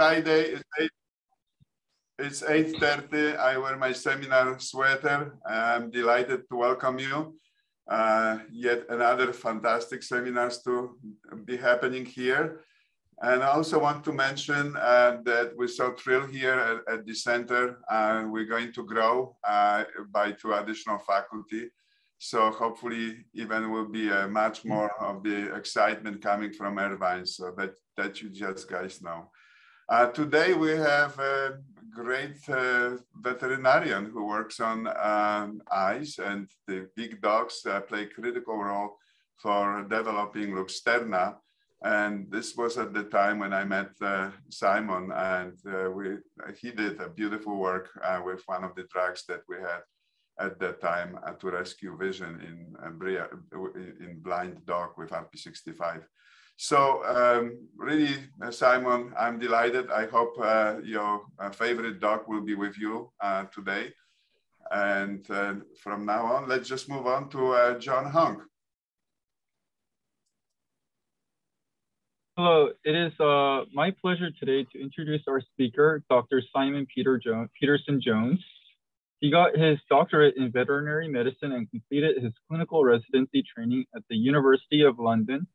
Friday. It's 8, 8.30. I wear my seminar sweater. I'm delighted to welcome you. Uh, yet another fantastic seminars to be happening here. And I also want to mention uh, that we're so thrilled here at, at the center. Uh, we're going to grow uh, by two additional faculty. So hopefully even will be uh, much more of the excitement coming from Irvine so that, that you just guys know. Uh, today we have a great uh, veterinarian who works on um, eyes and the big dogs play a critical role for developing Luxturna. And this was at the time when I met uh, Simon, and uh, we he did a beautiful work uh, with one of the drugs that we had at that time uh, to rescue vision in uh, in blind dog with RP65. So um, really, uh, Simon, I'm delighted. I hope your favorite dog will be with you today. And from now on, let's just move on to John Hong. Hello, it is uh, my pleasure today to introduce our speaker, Dr. Simon Peter jo Peterson Jones. He got his doctorate in veterinary medicine and completed his clinical residency training at the University of London.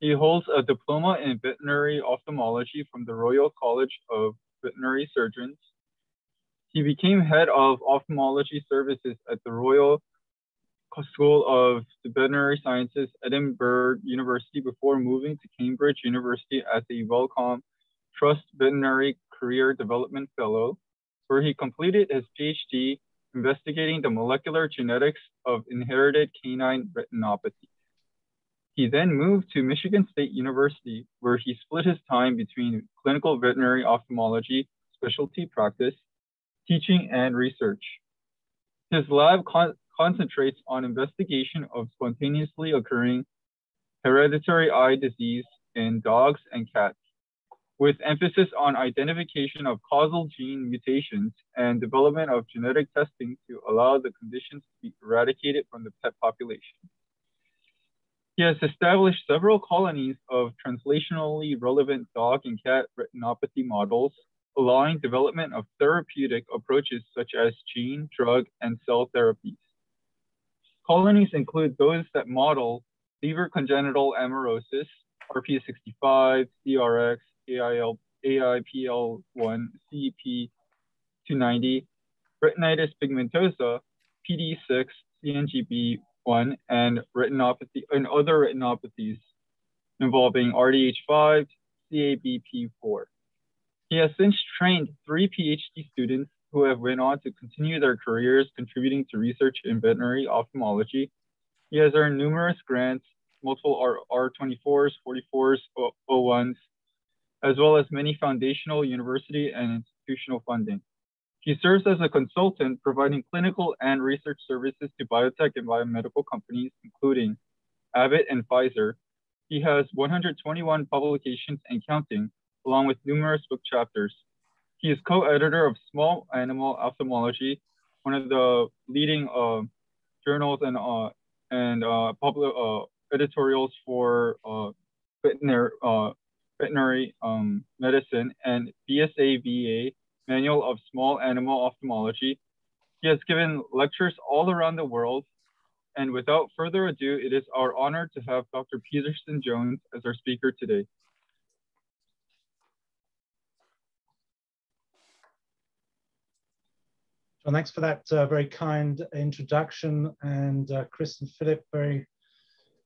He holds a diploma in veterinary ophthalmology from the Royal College of Veterinary Surgeons. He became head of ophthalmology services at the Royal School of Veterinary Sciences, Edinburgh University, before moving to Cambridge University as a Wellcome Trust Veterinary Career Development Fellow, where he completed his PhD investigating the molecular genetics of inherited canine retinopathy. He then moved to Michigan State University, where he split his time between clinical veterinary ophthalmology, specialty practice, teaching, and research. His lab con concentrates on investigation of spontaneously occurring hereditary eye disease in dogs and cats, with emphasis on identification of causal gene mutations and development of genetic testing to allow the conditions to be eradicated from the pet population. He has established several colonies of translationally relevant dog and cat retinopathy models, allowing development of therapeutic approaches such as gene, drug, and cell therapies. Colonies include those that model Leber congenital amaurosis, RPS65, CRX, AIL, AIPL1, CEP290, retinitis pigmentosa, PD6, CNGB1, and retinopathy and other retinopathies involving RDH5, CABP4. He has since trained three PhD students who have went on to continue their careers contributing to research in veterinary ophthalmology. He has earned numerous grants, multiple R, R24s, 44s, 01s, as well as many foundational university and institutional funding. He serves as a consultant providing clinical and research services to biotech and biomedical companies, including Abbott and Pfizer. He has 121 publications and counting, along with numerous book chapters. He is co-editor of Small Animal Ophthalmology, one of the leading uh, journals and uh, and uh, public uh, editorials for uh, veterinary uh, veterinary um, medicine and BSAVA Manual of Small Animal Ophthalmology. He has given lectures all around the world. And without further ado, it is our honor to have Dr. Peterson Jones as our speaker today. Well, thanks for that uh, very kind introduction. And uh, Chris and Philip, very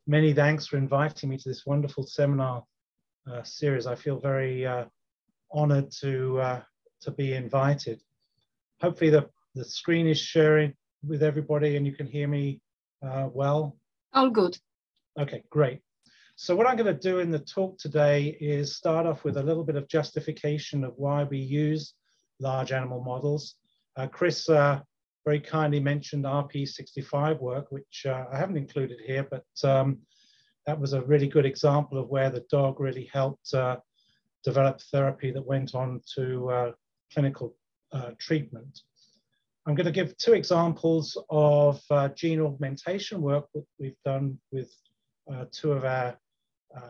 many thanks for inviting me to this wonderful seminar uh, series. I feel very uh, honored to, uh, to be invited. Hopefully the, the screen is sharing with everybody and you can hear me uh, well. All good. Okay, great. So what I'm going to do in the talk today is start off with a little bit of justification of why we use large animal models uh, Chris uh, very kindly mentioned RP65 work, which uh, I haven't included here, but um, that was a really good example of where the dog really helped uh, develop therapy that went on to uh, clinical uh, treatment. I'm going to give two examples of gene augmentation work that we've done with two of our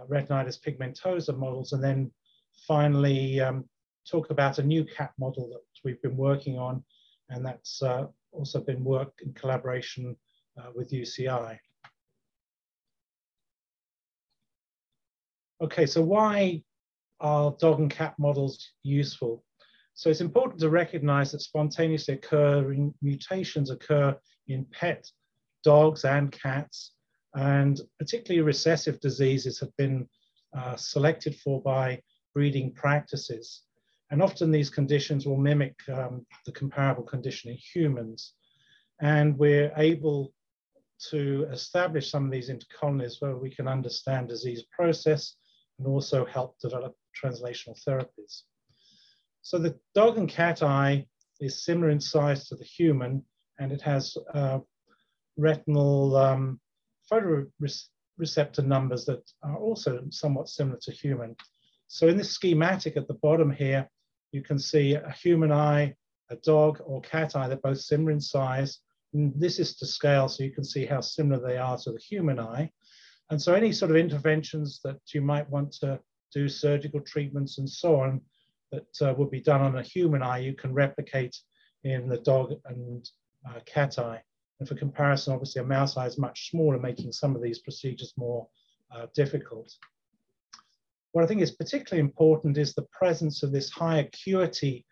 retinitis pigmentosa models, and then finally um, talk about a new cat model that we've been working on, and that's uh, also been worked in collaboration uh, with UCI. Okay, so why are dog and cat models useful? So it's important to recognize that spontaneously occurring mutations occur in pet dogs and cats, and particularly recessive diseases have been uh, selected for by breeding practices. And often these conditions will mimic um, the comparable condition in humans. And we're able to establish some of these into colonies where we can understand disease process and also help develop translational therapies. So the dog and cat eye is similar in size to the human, and it has uh, retinal um, photoreceptor numbers that are also somewhat similar to human. So in this schematic at the bottom here, you can see a human eye, a dog or cat eye, they're both similar in size. And this is to scale, so you can see how similar they are to the human eye. And so any sort of interventions that you might want to do, surgical treatments and so on, that uh, would be done on a human eye, you can replicate in the dog and uh, cat eye. And for comparison, obviously a mouse eye is much smaller, making some of these procedures more uh, difficult. What I think is particularly important is the presence of this high acuity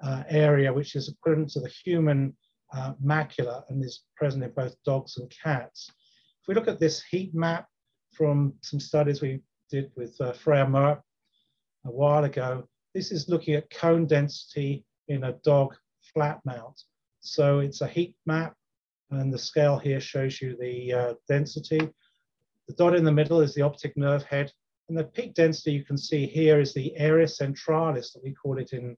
uh, area, which is equivalent to the human uh, macula and is present in both dogs and cats. If we look at this heat map from some studies we did with uh, Freya Merp a while ago, this is looking at cone density in a dog flat mount. So it's a heat map and the scale here shows you the uh, density. The dot in the middle is the optic nerve head and the peak density you can see here is the area centralis that we call it in,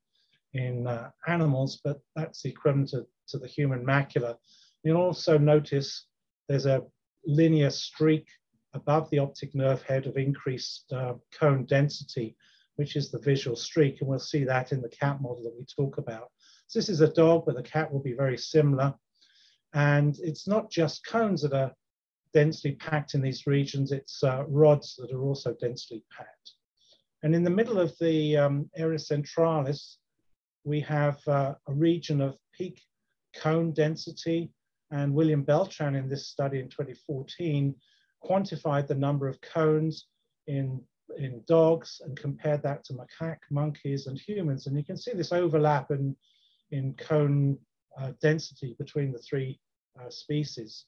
in uh, animals, but that's equivalent to, to the human macula. You'll also notice there's a linear streak above the optic nerve head of increased uh, cone density, which is the visual streak. And we'll see that in the cat model that we talk about. So this is a dog, but the cat will be very similar. And it's not just cones that are densely packed in these regions, it's uh, rods that are also densely packed. And in the middle of the um, area centralis, we have uh, a region of peak cone density. And William Beltran in this study in 2014 quantified the number of cones in, in dogs and compared that to macaque, monkeys, and humans. And you can see this overlap in, in cone uh, density between the three uh, species.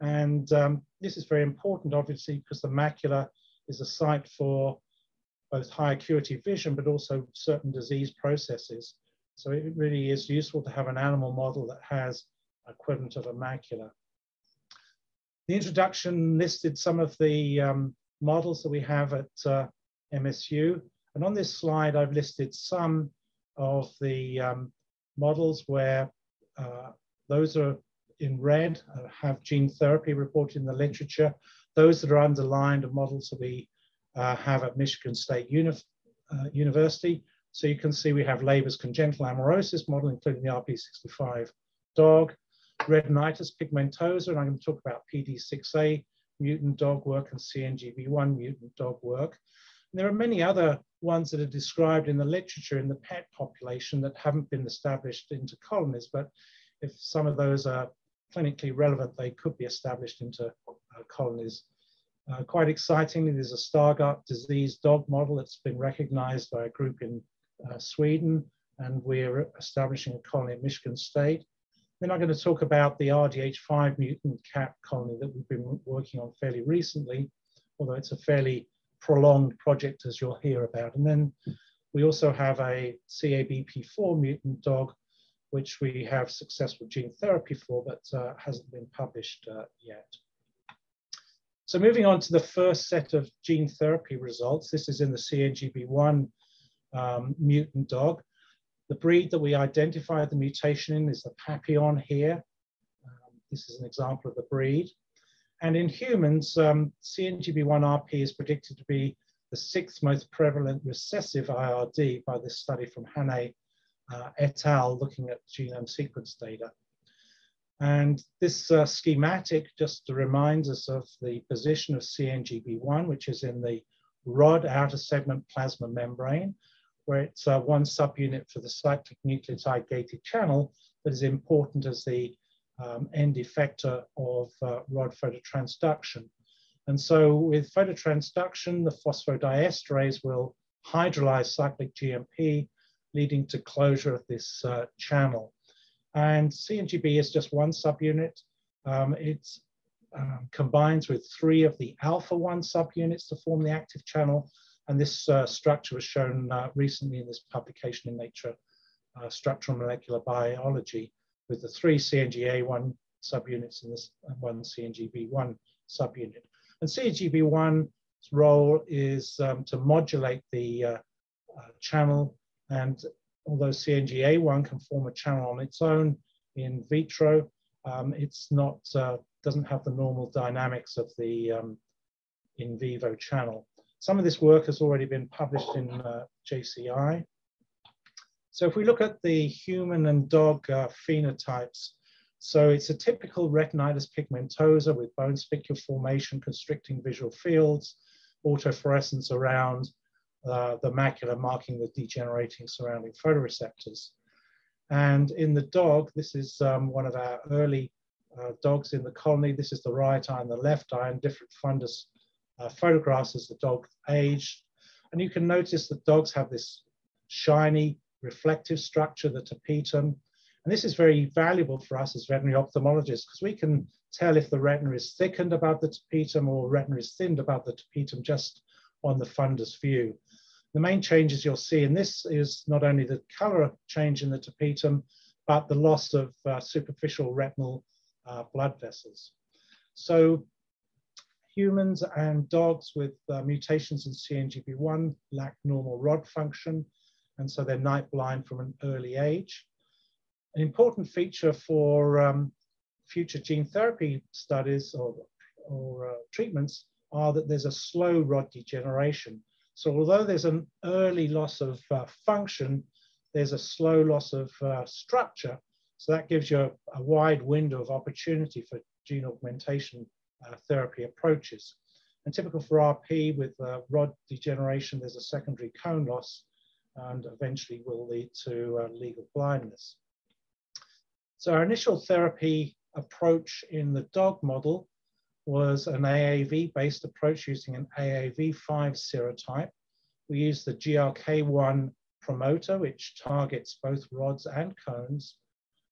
And um, this is very important, obviously, because the macula is a site for both high acuity vision, but also certain disease processes. So it really is useful to have an animal model that has equivalent of a macula. The introduction listed some of the um, models that we have at uh, MSU. And on this slide, I've listed some of the um, models where uh, those are in red uh, have gene therapy reported in the literature. Those that are underlined are models that we have at Michigan State Uni University. So you can see we have Leber's congenital amaurosis model, including the RP65 dog, retinitis pigmentosa, and I'm going to talk about PD6A mutant dog work and CNGB1 mutant dog work. And there are many other ones that are described in the literature in the pet population that haven't been established into colonies, but if some of those are clinically relevant, they could be established into uh, colonies. Uh, quite excitingly, there's a Stargardt disease dog model that's been recognized by a group in uh, Sweden, and we're establishing a colony at Michigan State. Then I'm going to talk about the RDH5 mutant cat colony that we've been working on fairly recently, although it's a fairly prolonged project as you'll hear about. And then we also have a CABP4 mutant dog which we have successful gene therapy for, but uh, hasn't been published uh, yet. So moving on to the first set of gene therapy results, this is in the CNGB1 um, mutant dog. The breed that we identified the mutation in is the Papillon here. Um, this is an example of the breed. And in humans, um, CNGB1RP is predicted to be the sixth most prevalent recessive IRD by this study from Hannay uh, et al. looking at genome sequence data. And this uh, schematic just reminds us of the position of CNGB1, which is in the rod outer segment plasma membrane, where it's uh, one subunit for the cyclic nucleotide gated channel that is important as the um, end effector of uh, rod phototransduction. And so with phototransduction, the phosphodiesterase will hydrolyze cyclic GMP, leading to closure of this uh, channel. And CNGB is just one subunit. Um, it um, combines with three of the alpha-1 subunits to form the active channel. And this uh, structure was shown uh, recently in this publication in Nature uh, Structural Molecular Biology with the three CNGA1 subunits and this one CNGB1 subunit. And CNGB1's role is um, to modulate the uh, uh, channel and although CNGA1 can form a channel on its own in vitro, um, it's not, uh, doesn't have the normal dynamics of the um, in vivo channel. Some of this work has already been published in uh, JCI. So if we look at the human and dog uh, phenotypes, so it's a typical retinitis pigmentosa with bone spicule formation, constricting visual fields, autofluorescence around uh, the macula marking the degenerating surrounding photoreceptors. And in the dog, this is um, one of our early uh, dogs in the colony. This is the right eye and the left eye and different fundus uh, photographs as the dog aged. And you can notice that dogs have this shiny reflective structure, the tapetum. And this is very valuable for us as veterinary ophthalmologists because we can tell if the retina is thickened above the tapetum or retina is thinned above the tapetum just on the fundus view. The main changes you'll see in this is not only the color change in the tapetum, but the loss of uh, superficial retinal uh, blood vessels. So humans and dogs with uh, mutations in CNGB1 lack normal rod function, and so they're night blind from an early age. An important feature for um, future gene therapy studies or, or uh, treatments are that there's a slow rod degeneration. So although there's an early loss of uh, function, there's a slow loss of uh, structure. So that gives you a, a, wide window of opportunity for gene augmentation therapy approaches. And typical for RP with uh, rod degeneration, there's a secondary cone loss and eventually will lead to uh, legal blindness. So our initial therapy approach in the dog model was an AAV-based approach using an AAV5 serotype. We used the GRK1 promoter, which targets both rods and cones,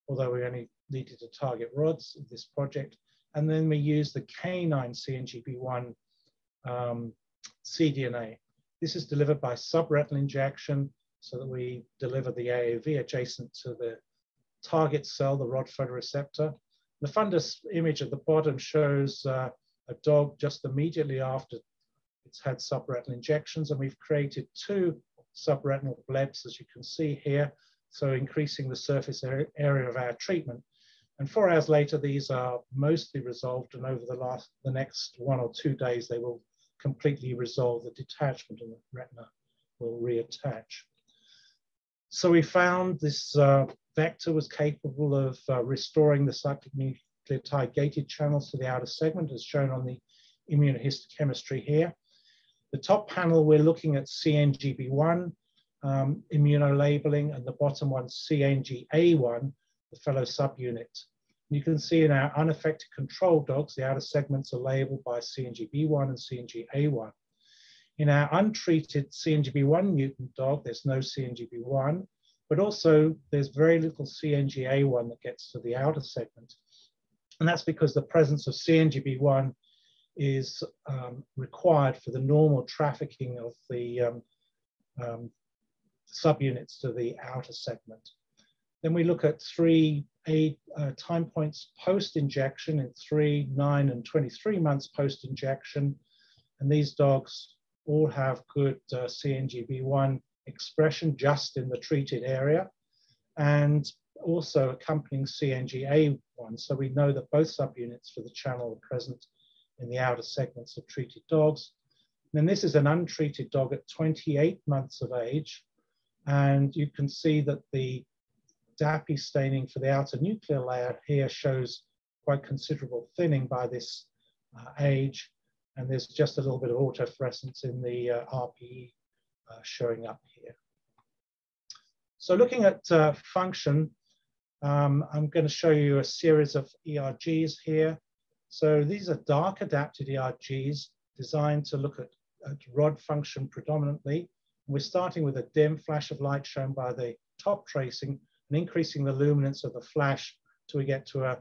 although we only needed to target rods in this project. And then we use the canine CNGB1 um, cDNA. This is delivered by subretinal injection so that we deliver the AAV adjacent to the target cell, the rod photoreceptor, the fundus image at the bottom shows uh, a dog just immediately after it's had subretinal injections, and we've created two subretinal blebs, as you can see here, so increasing the surface area of our treatment. And four hours later, these are mostly resolved, and over the last, the next one or two days, they will completely resolve the detachment, and the retina will reattach. So we found this uh, vector was capable of uh, restoring the cyclic nucleotide gated channels to the outer segment as shown on the immunohistochemistry here. The top panel, we're looking at CNGB1 um, immunolabeling and the bottom one, CNGA1, the fellow subunit. You can see in our unaffected control dogs, the outer segments are labeled by CNGB1 and CNGA1. In our untreated CNGB1 mutant dog, there's no CNGB1, but also there's very little CNGA1 that gets to the outer segment. And that's because the presence of CNGB1 is um, required for the normal trafficking of the um, um, subunits to the outer segment. Then we look at three eight, uh, time points post-injection in three, nine, and 23 months post-injection. And these dogs all have good uh, CNGB1 expression just in the treated area and also accompanying CNGA1. So we know that both subunits for the channel are present in the outer segments of treated dogs. And then this is an untreated dog at 28 months of age. And you can see that the DAPI staining for the outer nuclear layer here shows quite considerable thinning by this uh, age. And there's just a little bit of autofluorescence in the uh, RPE uh, showing up here. So looking at uh, function, um, I'm going to show you a series of ERGs here. So these are dark adapted ERGs designed to look at, at rod function predominantly. We're starting with a dim flash of light shown by the top tracing and increasing the luminance of the flash till we get to a,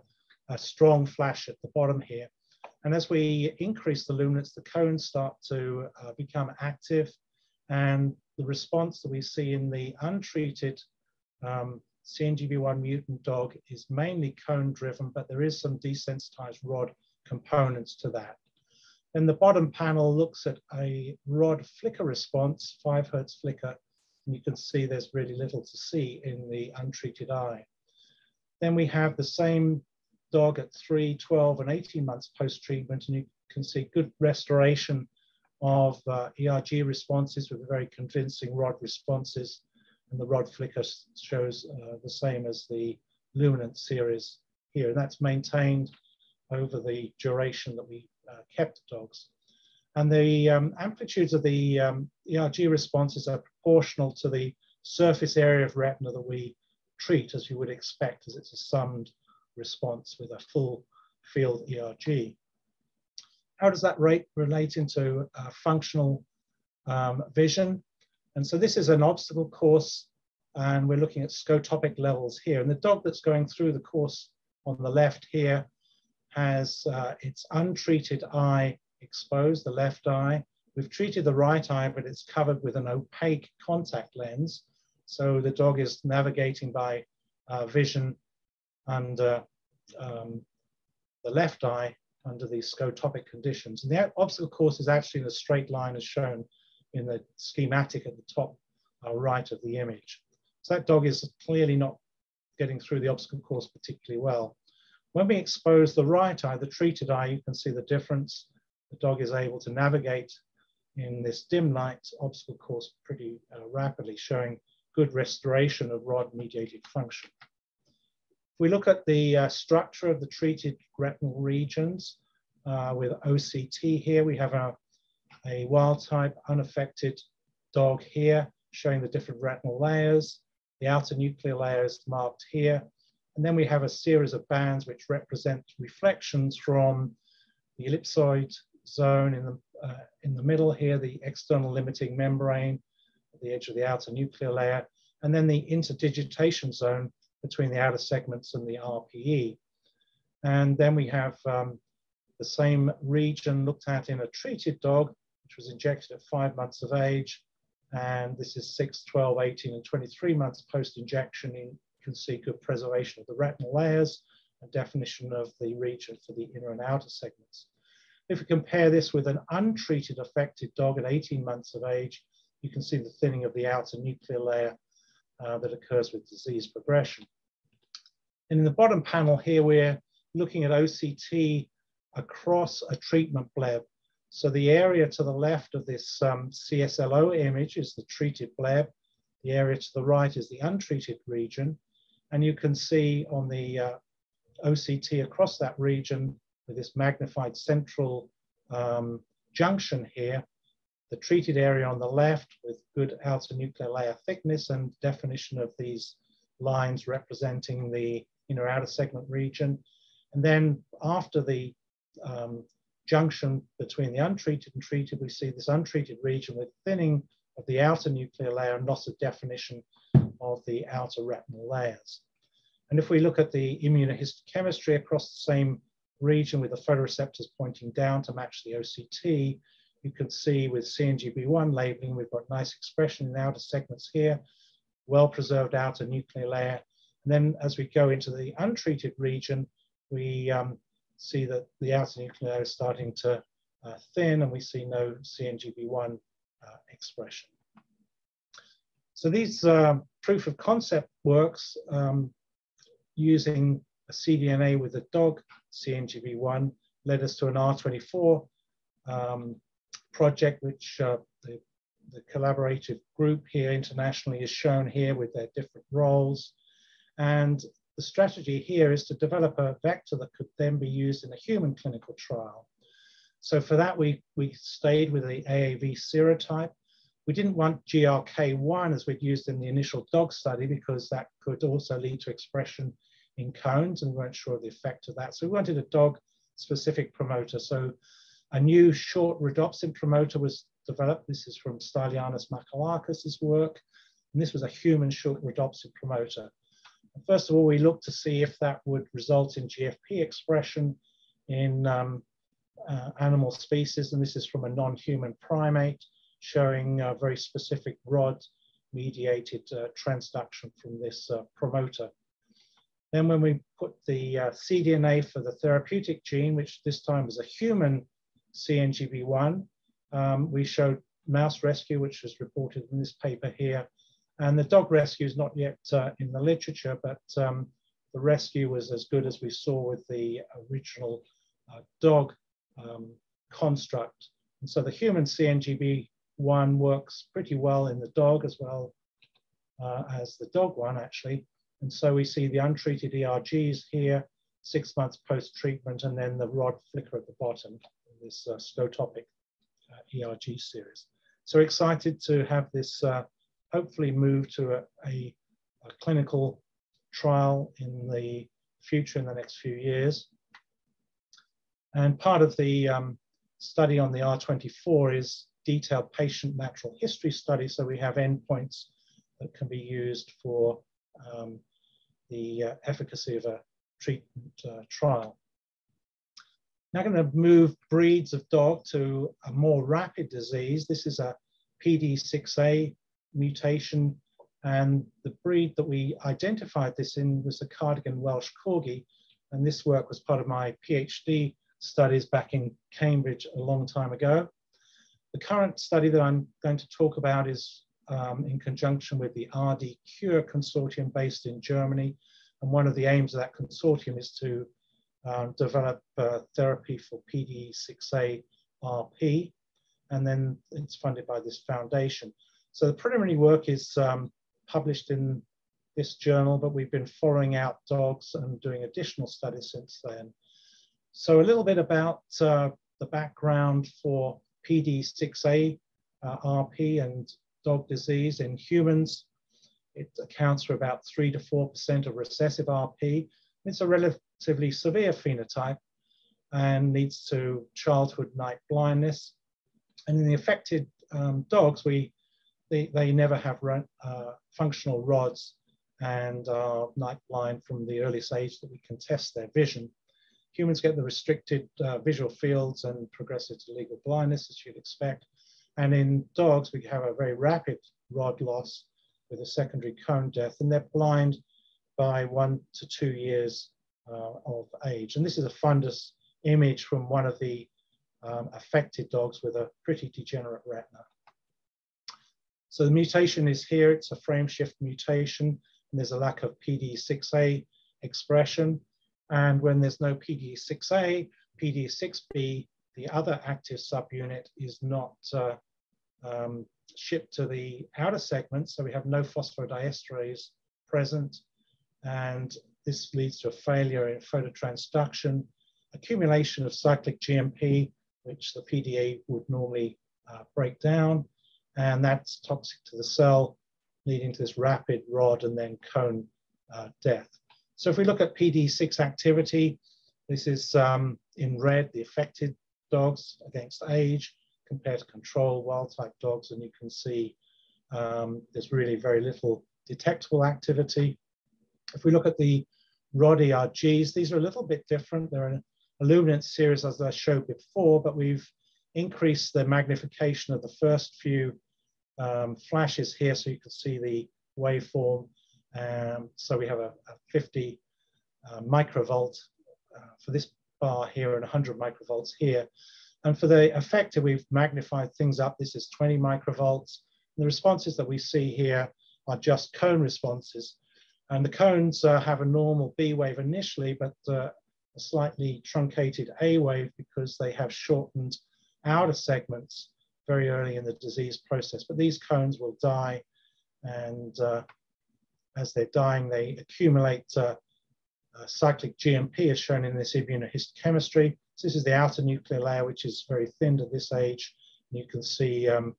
a strong flash at the bottom here. And as we increase the luminance, the cones start to uh, become active and the response that we see in the untreated um, CNGB1 mutant dog is mainly cone driven, but there is some desensitized rod components to that. Then the bottom panel looks at a rod flicker response, five hertz flicker, you can see there's really little to see in the untreated eye. Then we have the same dog at 3, 12, and 18 months post-treatment, and you can see good restoration of uh, ERG responses with very convincing rod responses. And the rod flicker shows uh, the same as the luminance series here. And that's maintained over the duration that we uh, kept the dogs. And the um, amplitudes of the um, ERG responses are proportional to the surface area of retina that we treat, as you would expect, as it's a summed response with a full field ERG. How does that rate relate into uh, functional um, vision? And so this is an obstacle course, and we're looking at scotopic levels here. And the dog that's going through the course on the left here has uh, its untreated eye exposed, the left eye. We've treated the right eye, but it's covered with an opaque contact lens. So the dog is navigating by uh, vision under um, the left eye under these scotopic conditions. And the obstacle course is actually in a straight line as shown in the schematic at the top uh, right of the image. So that dog is clearly not getting through the obstacle course particularly well. When we expose the right eye, the treated eye, you can see the difference. The dog is able to navigate in this dim light obstacle course pretty uh, rapidly, showing good restoration of rod-mediated function If we look at the uh, structure of the treated retinal regions uh, with OCT here, we have a, a wild type unaffected dog here showing the different retinal layers. The outer nuclear layer is marked here. And then we have a series of bands which represent reflections from the ellipsoid zone in the, uh, in the middle here, the external limiting membrane the edge of the outer nuclear layer, and then the interdigitation zone between the outer segments and the RPE. And then we have um, the same region looked at in a treated dog, which was injected at five months of age. And this is 6, 12, 18, and 23 months post-injection. You can see good preservation of the retinal layers and definition of the region for the inner and outer segments. If we compare this with an untreated affected dog at 18 months of age, you can see the thinning of the outer nuclear layer uh, that occurs with disease progression. And in the bottom panel here, we're looking at OCT across a treatment bleb. So the area to the left of this um, CSLO image is the treated bleb. The area to the right is the untreated region. And you can see on the uh, OCT across that region with this magnified central um, junction here, the treated area on the left with good outer nuclear layer thickness and definition of these lines representing the inner outer segment region. And then after the um, junction between the untreated and treated, we see this untreated region with thinning of the outer nuclear layer and loss of definition of the outer retinal layers. And if we look at the immunohistochemistry across the same region with the photoreceptors pointing down to match the OCT, you can see with CNGB1 labeling, we've got nice expression in outer segments here, well-preserved outer nuclear layer. And then as we go into the untreated region, we um, see that the outer nuclear layer is starting to uh, thin and we see no CNGB1 uh, expression. So these uh, proof of concept works um, using a cDNA with a dog CNGB1 led us to an R24 um, project, which uh, the, the collaborative group here internationally is shown here with their different roles. And the strategy here is to develop a vector that could then be used in a human clinical trial. So for that, we, we stayed with the AAV serotype. We didn't want GRK1 as we'd used in the initial dog study because that could also lead to expression in cones and we weren't sure of the effect of that. So we wanted a dog specific promoter. So a new short rhodopsin promoter was developed. This is from Stylianos Machalakis' work. And this was a human short rhodopsin promoter. First of all, we looked to see if that would result in GFP expression in um, uh, animal species. And this is from a non-human primate showing a very specific rod-mediated uh, transduction from this uh, promoter. Then when we put the uh, cDNA for the therapeutic gene, which this time was a human CNGB1, um, we showed mouse rescue, which was reported in this paper here. And the dog rescue is not yet uh, in the literature, but um, the rescue was as good as we saw with the original uh, dog um, construct. And so the human CNGB one works pretty well in the dog as well uh, as the dog one actually. And so we see the untreated ERGs here, six months post-treatment, and then the rod flicker at the bottom in this uh, scotopic uh, ERG series. So excited to have this uh, hopefully move to a, a, a, clinical trial in the future in the next few years. And part of the um, study on the R24 is detailed patient natural history study. So we have endpoints that can be used for um, the uh, efficacy of a treatment uh, trial. Now I'm going to move breeds of dog to a more rapid disease. This is a PD6A mutation. And the breed that we identified this in was the Cardigan Welsh Corgi. And this work was part of my PhD studies back in Cambridge a long time ago. The current study that I'm going to talk about is um, in conjunction with the RD Cure consortium based in Germany. And one of the aims of that consortium is to um, develop uh, therapy for PD6A RP. And then it's funded by this foundation. So the preliminary work is um, published in this journal, but we've been following out dogs and doing additional studies since then. So a little bit about uh, the background for PD6A uh, RP and dog disease in humans. It accounts for about 3 to 4% of recessive RP. It's a relatively severe phenotype and leads to childhood night blindness. And in the affected um, dogs, we they, they never have uh, functional rods and are night blind from the earliest age that we can test their vision. Humans get the restricted uh, visual fields and progressive to legal blindness, as you'd expect. And in dogs, we have a very rapid rod loss with a secondary cone death, and they're blind by one to two years uh, of age. And this is a fundus image from one of the um, affected dogs with a pretty degenerate retina. So the mutation is here, it's a frame shift mutation, and there's a lack of PD6A expression. And when there's no PD6A, PD6B, the other active subunit is not uh, um, shipped to the outer segment, so we have no phosphodiesterase present, and this leads to a failure in phototransduction, accumulation of cyclic GMP, which the PDA would normally uh, break down, and that's toxic to the cell, leading to this rapid rod and then cone uh, death. So if we look at PD6 activity, this is um, in red, the affected dogs against age compared to control wild type dogs. And you can see um, there's really very little detectable activity. If we look at the rod ERGs, these are a little bit different. They're an illuminant series as I showed before, but we've increased the magnification of the first few um, flashes here so you can see the waveform um, so we have a, a 50 uh, microvolt uh, for this bar here and 100 microvolts here. And for the effector, we've magnified things up. This is 20 microvolts. And the responses that we see here are just cone responses. And the cones uh, have a normal B wave initially, but uh, a slightly truncated A wave because they have shortened outer segments very early in the disease process. But these cones will die and uh, as they're dying, they accumulate uh, cyclic GMP as shown in this immunohistochemistry. So this is the outer nuclear layer, which is very thin at this age. And you can see um,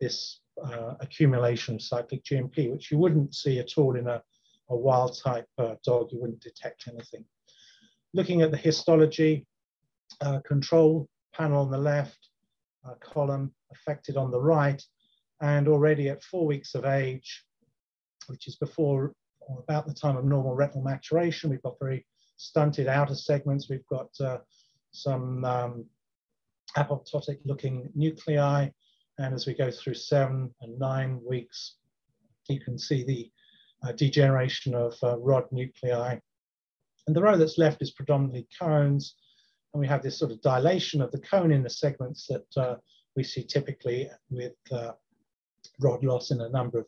this uh, accumulation of cyclic GMP, which you wouldn't see at all in a, a wild type uh, dog, you wouldn't detect anything. Looking at the histology, uh, control panel on the left, uh, column affected on the right, and already at four weeks of age, which is before or about the time of normal retinal maturation, we've got very stunted outer segments. We've got uh, some um, apoptotic looking nuclei. And as we go through seven and nine weeks, you can see the uh, degeneration of uh, rod nuclei. And the row that's left is predominantly cones. And we have this sort of dilation of the cone in the segments that uh, we see typically with uh, rod loss in a number of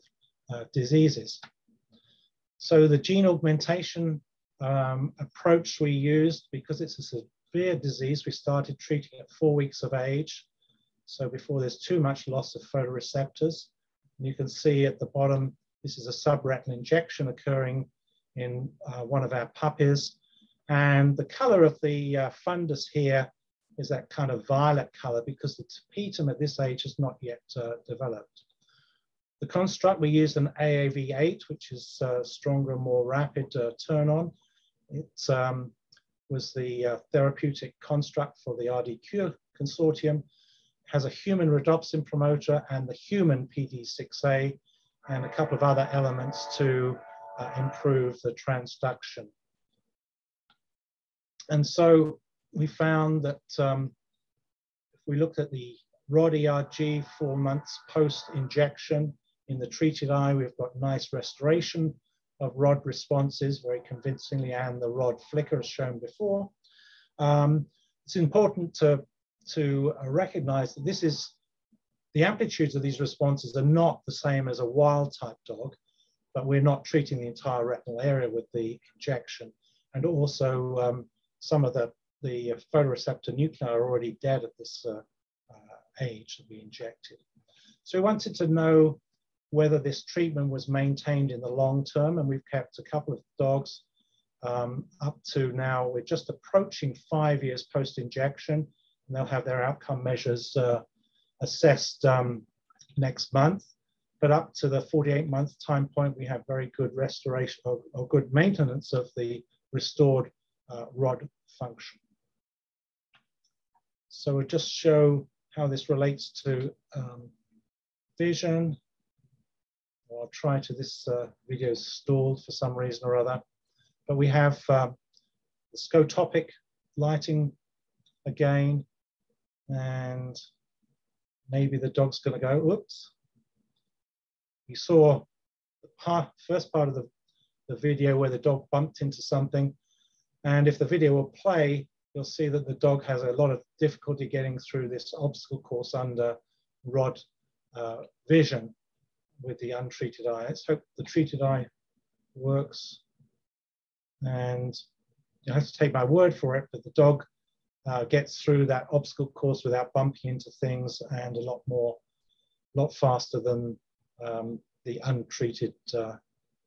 uh, diseases. So the gene augmentation um, approach we used, because it's a severe disease, we started treating at four weeks of age. So before there's too much loss of photoreceptors. And you can see at the bottom, this is a subretinal injection occurring in uh, one of our puppies. And the color of the uh, fundus here is that kind of violet color because the tapetum at this age has not yet uh, developed. The construct, we used an AAV8, which is uh, stronger, more rapid uh, turn on. It um, was the uh, therapeutic construct for the RDQ consortium, has a human rhodopsin promoter and the human PD6A, and a couple of other elements to uh, improve the transduction. And so we found that um, if we looked at the ROD ERG four months post injection in the treated eye, we've got nice restoration of rod responses very convincingly and the rod flicker as shown before. Um, it's important to, to recognize that this is, the amplitudes of these responses are not the same as a wild type dog, but we're not treating the entire retinal area with the injection. And also um, some of the, the photoreceptor nuclei are already dead at this uh, uh, age that we injected. So we wanted to know whether this treatment was maintained in the long term. And we've kept a couple of dogs um, up to now, we're just approaching five years post injection, and they'll have their outcome measures uh, assessed um, next month. But up to the 48 month time point, we have very good restoration or, or good maintenance of the restored uh, rod function. So we'll just show how this relates to um, vision I'll try to, this uh, video is stalled for some reason or other. But we have uh, the scotopic lighting again, and maybe the dog's gonna go, whoops. You saw the part, first part of the, the video where the dog bumped into something. And if the video will play, you'll see that the dog has a lot of difficulty getting through this obstacle course under rod uh, vision with the untreated eye. Let's hope the treated eye works. And you have to take my word for it, but the dog uh, gets through that obstacle course without bumping into things and a lot more, a lot faster than um, the untreated uh,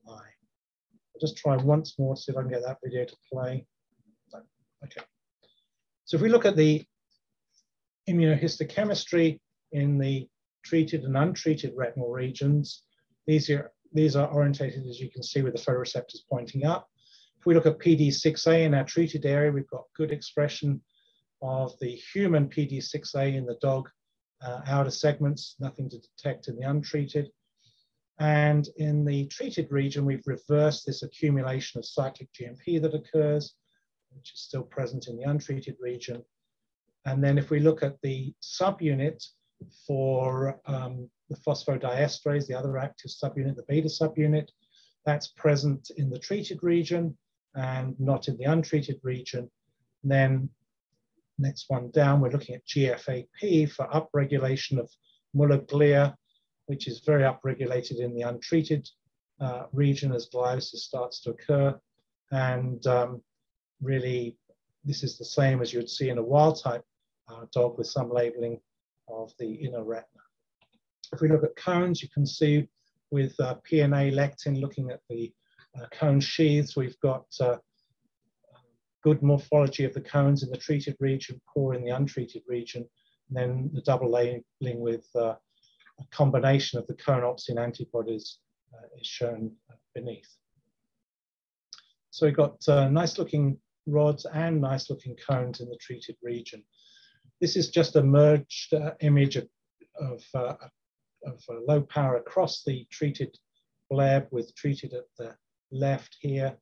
eye. I'll just try once more, to see if I can get that video to play. Okay. So if we look at the immunohistochemistry in the treated and untreated retinal regions. These are, these are orientated, as you can see, with the photoreceptors pointing up. If we look at PD6A in our treated area, we've got good expression of the human PD6A in the dog uh, outer segments, nothing to detect in the untreated. And in the treated region, we've reversed this accumulation of cyclic GMP that occurs, which is still present in the untreated region. And then if we look at the subunit, for um, the phosphodiesterase, the other active subunit, the beta subunit. That's present in the treated region and not in the untreated region. And then next one down, we're looking at GFAP for upregulation of Muller glia, which is very upregulated in the untreated uh, region as gliosis starts to occur. And um, really, this is the same as you would see in a wild type uh, dog with some labeling of the inner retina. If we look at cones, you can see with uh, PNA lectin looking at the uh, cone sheaths, we've got uh, good morphology of the cones in the treated region, poor in the untreated region, and then the double labeling with uh, a combination of the cone-opsin antibodies uh, is shown beneath. So we've got uh, nice looking rods and nice looking cones in the treated region. This is just a merged uh, image of, of, uh, of low power across the treated bleb with treated at the left here.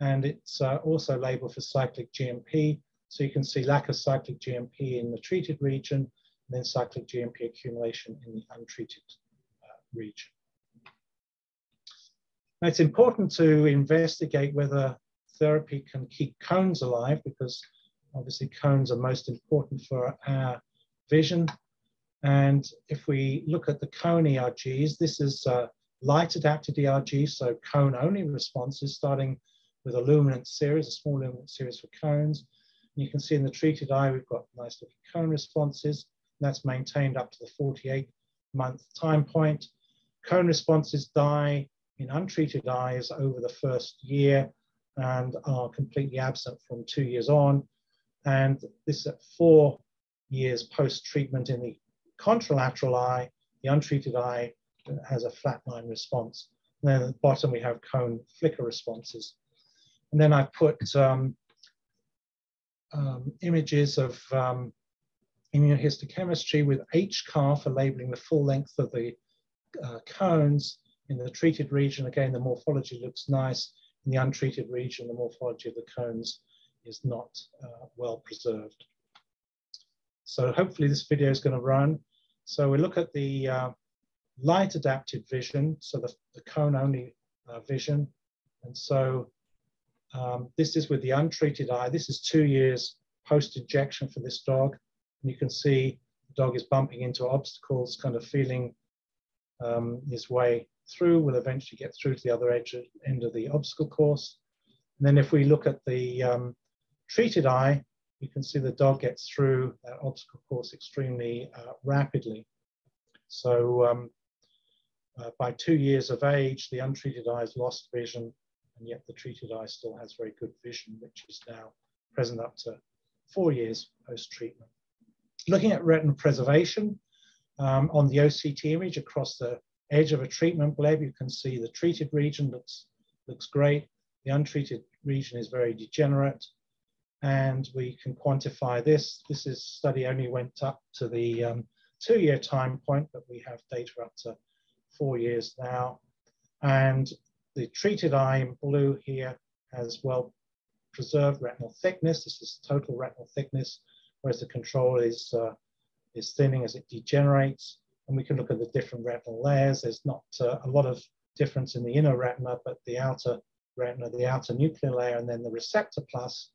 And it's uh, also labeled for cyclic GMP. So you can see lack of cyclic GMP in the treated region, and then cyclic GMP accumulation in the untreated uh, region. Now it's important to investigate whether therapy can keep cones alive because obviously cones are most important for our vision. And if we look at the cone ERGs, this is uh, light adapted ERG, so cone only responses starting with a luminant series, a small luminant series for cones. And you can see in the treated eye, we've got nice looking cone responses. That's maintained up to the 48 month time point. Cone responses die in untreated eyes over the first year and are completely absent from two years on. And this at four years post-treatment in the contralateral eye, the untreated eye has a flatline response. And then at the bottom, we have cone flicker responses. And then I put um, um, images of um, immunohistochemistry with HCAR for labeling the full length of the uh, cones. In the treated region, again, the morphology looks nice. In the untreated region, the morphology of the cones is not uh, well preserved. So hopefully this video is going to run. So we look at the uh, light adapted vision, so the, the cone only uh, vision. And so um, this is with the untreated eye. This is two years post injection for this dog. And you can see the dog is bumping into obstacles, kind of feeling um, his way through, will eventually get through to the other edge end of the obstacle course. And then if we look at the um, treated eye, you can see the dog gets through that obstacle course extremely uh, rapidly. So um, uh, by two years of age, the untreated eye has lost vision, and yet the treated eye still has very good vision, which is now present up to four years post-treatment. Looking at retinal preservation, um, on the OCT image across the edge of a treatment bleb, you can see the treated region looks, looks great. The untreated region is very degenerate. And we can quantify this. This is study only went up to the um, two-year time point, but we have data up to four years now. And the treated eye in blue here has well preserved retinal thickness. This is total retinal thickness, whereas the control is, uh, is thinning as it degenerates and we can look at the different retinal layers. There's not uh, a lot of difference in the inner retina, but the outer retina, the outer nuclear layer, and then the receptor plus,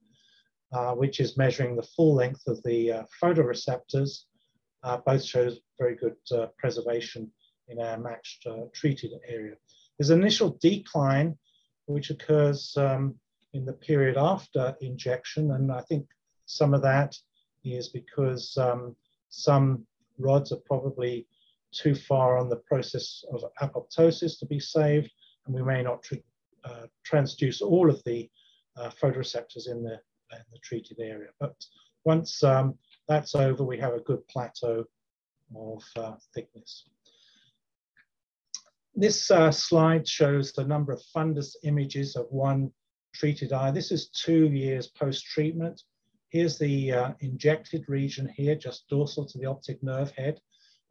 uh, which is measuring the full length of the uh, photoreceptors, uh, both shows very good uh, preservation in our matched treated area. There's an initial decline, which occurs um, in the period after injection, and I think some of that is because um, some rods are probably too far on the process of apoptosis to be saved, and we may not uh, transduce all of the uh, photoreceptors in the, in the treated area. But once um, that's over, we have a good plateau of uh, thickness. This uh, slide shows the number of fundus images of one treated eye. This is two years post-treatment. Here's the uh, injected region here, just dorsal to the optic nerve head.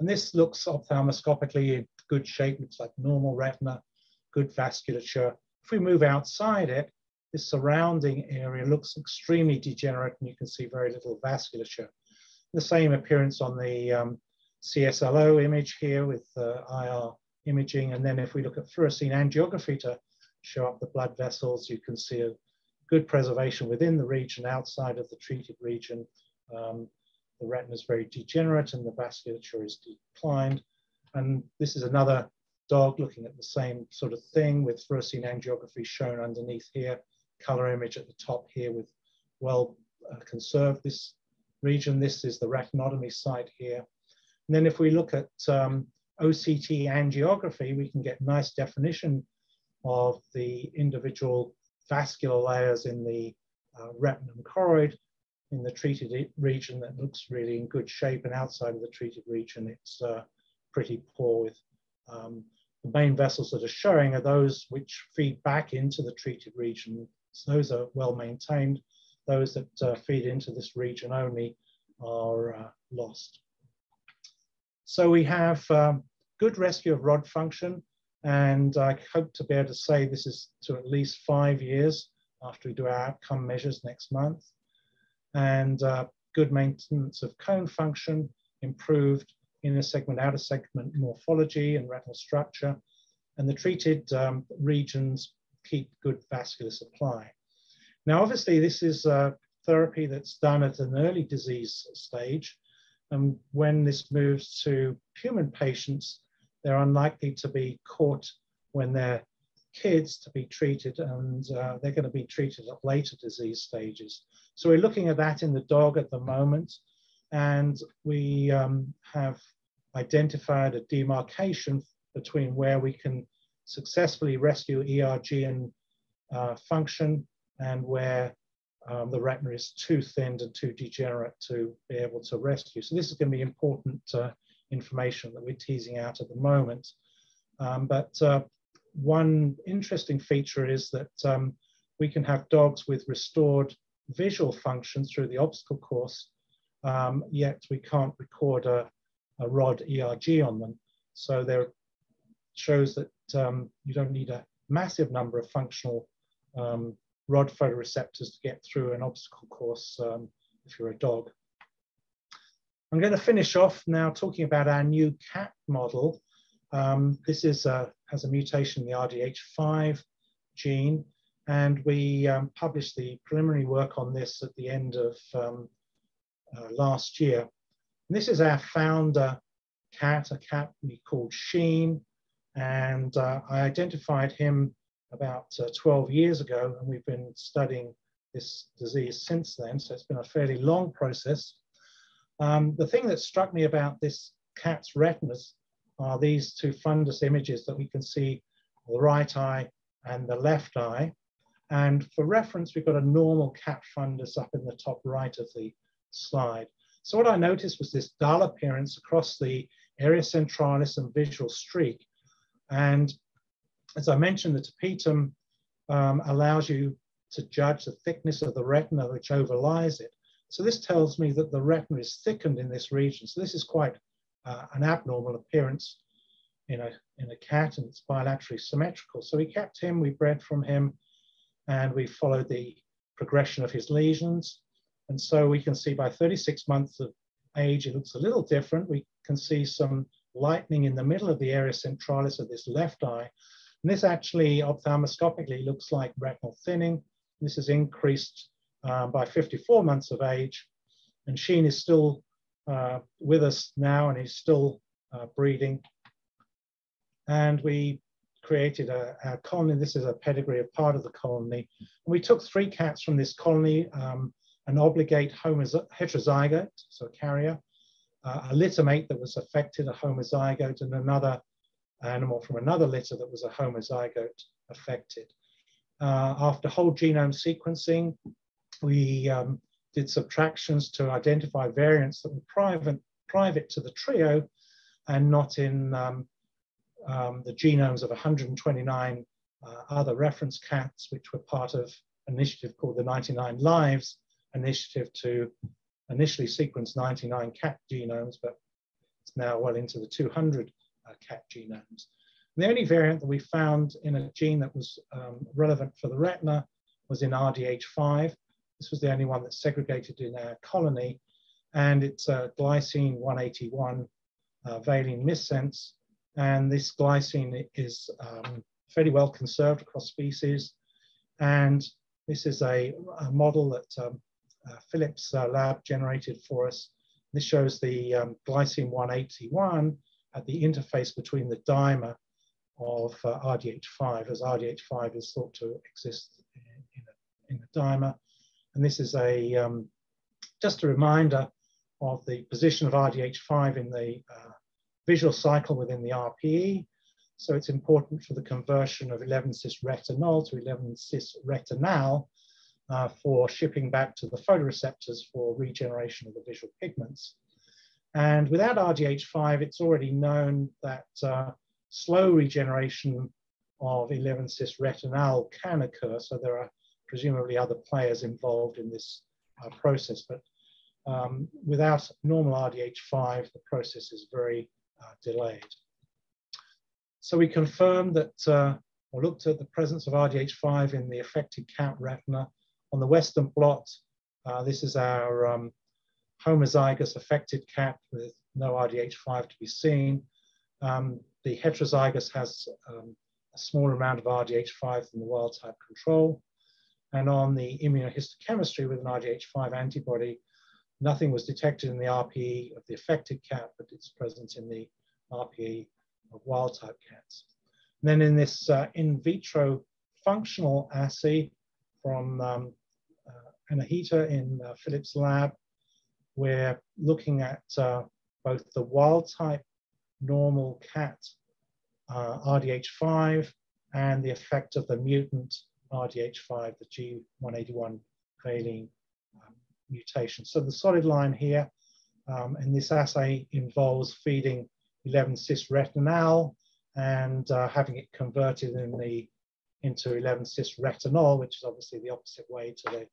And this looks ophthalmoscopically in good shape, looks like normal retina, good vasculature. If we move outside it, this surrounding area looks extremely degenerate and you can see very little vasculature. The same appearance on the um, CSLO image here with uh, IR imaging. And then if we look at fluorescein angiography to show up the blood vessels, you can see a good preservation within the region, outside of the treated region. Um, the retina is very degenerate and the vasculature is declined. And this is another dog looking at the same sort of thing with fluorescein angiography shown underneath here, color image at the top here with well uh, conserved this region. This is the retinotomy site here. And then if we look at um, OCT angiography, we can get nice definition of the individual vascular layers in the uh, retinum choroid in the treated region that looks really in good shape and outside of the treated region it's uh, pretty poor with um, the main vessels that are showing are those which feed back into the treated region. So those are well maintained. Those that uh, feed into this region only are uh, lost. So we have um, good rescue of rod function, and I hope to be able to say this is to at least five years after we do our outcome measures next month. And uh, good maintenance of cone function, improved inner segment, outer segment morphology and retinal structure. And the treated um, regions keep good vascular supply. Now, obviously, this is a therapy that's done at an early disease stage. And when this moves to human patients, they're unlikely to be caught when they're kids to be treated and uh, they're going to be treated at later disease stages. So we're looking at that in the dog at the moment and we um, have identified a demarcation between where we can successfully rescue ERG and uh, function and where um, the retina is too thinned and too degenerate to be able to rescue. So this is going to be important uh, information that we're teasing out at the moment. Um, but uh, one interesting feature is that um, we can have dogs with restored visual function through the obstacle course, um, yet we can't record a, a, rod ERG on them. So there shows that um, you don't need a massive number of functional um, rod photoreceptors to get through an obstacle course um, if you're a dog. I'm going to finish off now talking about our new cat model. Um, this is a, has a mutation in the RDH5 gene, and we um, published the preliminary work on this at the end of um, uh, last year. And this is our founder cat, a cat we called Sheen, and uh, I identified him about uh, 12 years ago, and we've been studying this disease since then, so it's been a fairly long process. Um, the thing that struck me about this cat's retinas are these two fundus images that we can see the right eye and the left eye. And for reference, we've got a normal cat fundus up in the top right of the slide. So what I noticed was this dull appearance across the area centralis and visual streak. And as I mentioned, the tapetum um, allows you to judge the thickness of the retina which overlies it. So this tells me that the retina is thickened in this region. So this is quite uh, an abnormal appearance in a, in a cat and it's bilaterally symmetrical. So we kept him, we bred from him, and we followed the progression of his lesions. And so we can see by 36 months of age, it looks a little different. We can see some lightening in the middle of the area centralis of this left eye. And this actually ophthalmoscopically looks like retinal thinning. This is increased um, by 54 months of age. And Sheen is still uh, with us now and he's still uh, breeding. And we created a, a, colony. This is a pedigree of part of the colony. And we took three cats from this colony, um, an obligate heterozygote, so a carrier, uh, a littermate that was affected, a homozygote, and another animal from another litter that was a homozygote affected. Uh, after whole genome sequencing, we um, did subtractions to identify variants that were private, private to the trio and not in um, um, the genomes of 129 uh, other reference cats, which were part of an initiative called the 99 Lives initiative to initially sequenced 99 cat genomes, but it's now well into the 200 uh, cat genomes. The only variant that we found in a gene that was um, relevant for the retina was in RDH5. This was the only one that segregated in our colony, and it's a glycine 181 uh, valine missense. And this glycine is um, fairly well conserved across species. And this is a, a model that um, uh, Philips uh, lab generated for us. This shows the um, glycine 181 at the interface between the dimer of uh, RDH5, as RDH5 is thought to exist in, in, a, in the dimer. And this is a um, just a reminder of the position of RDH5 in the uh, visual cycle within the RPE. So it's important for the conversion of 11-cis retinol to 11-cis retinal uh, for shipping back to the photoreceptors for regeneration of the visual pigments. And without RDH5, it's already known that uh, slow regeneration of 11 cis retinal can occur. So there are presumably other players involved in this uh, process. But um, without normal RDH5, the process is very uh, delayed. So we confirmed that, uh, or looked at the presence of RDH5 in the affected cat retina. On the Western blot, uh, this is our um, homozygous affected cat with no RDH5 to be seen. Um, the heterozygous has um, a smaller amount of RDH5 than the wild type control. And on the immunohistochemistry with an RDH5 antibody, nothing was detected in the RPE of the affected cat, but it's present in the RPE of wild type cats. And then in this uh, in vitro functional assay from um, Anahita in uh, Philip's lab, we're looking at uh, both the wild type normal cat uh, RDH5 and the effect of the mutant RDH5, the G181 valine um, mutation. So the solid line here um, in this assay involves feeding 11 cis retinal and uh, having it converted in the into 11 cis retinol, which is obviously the opposite way to the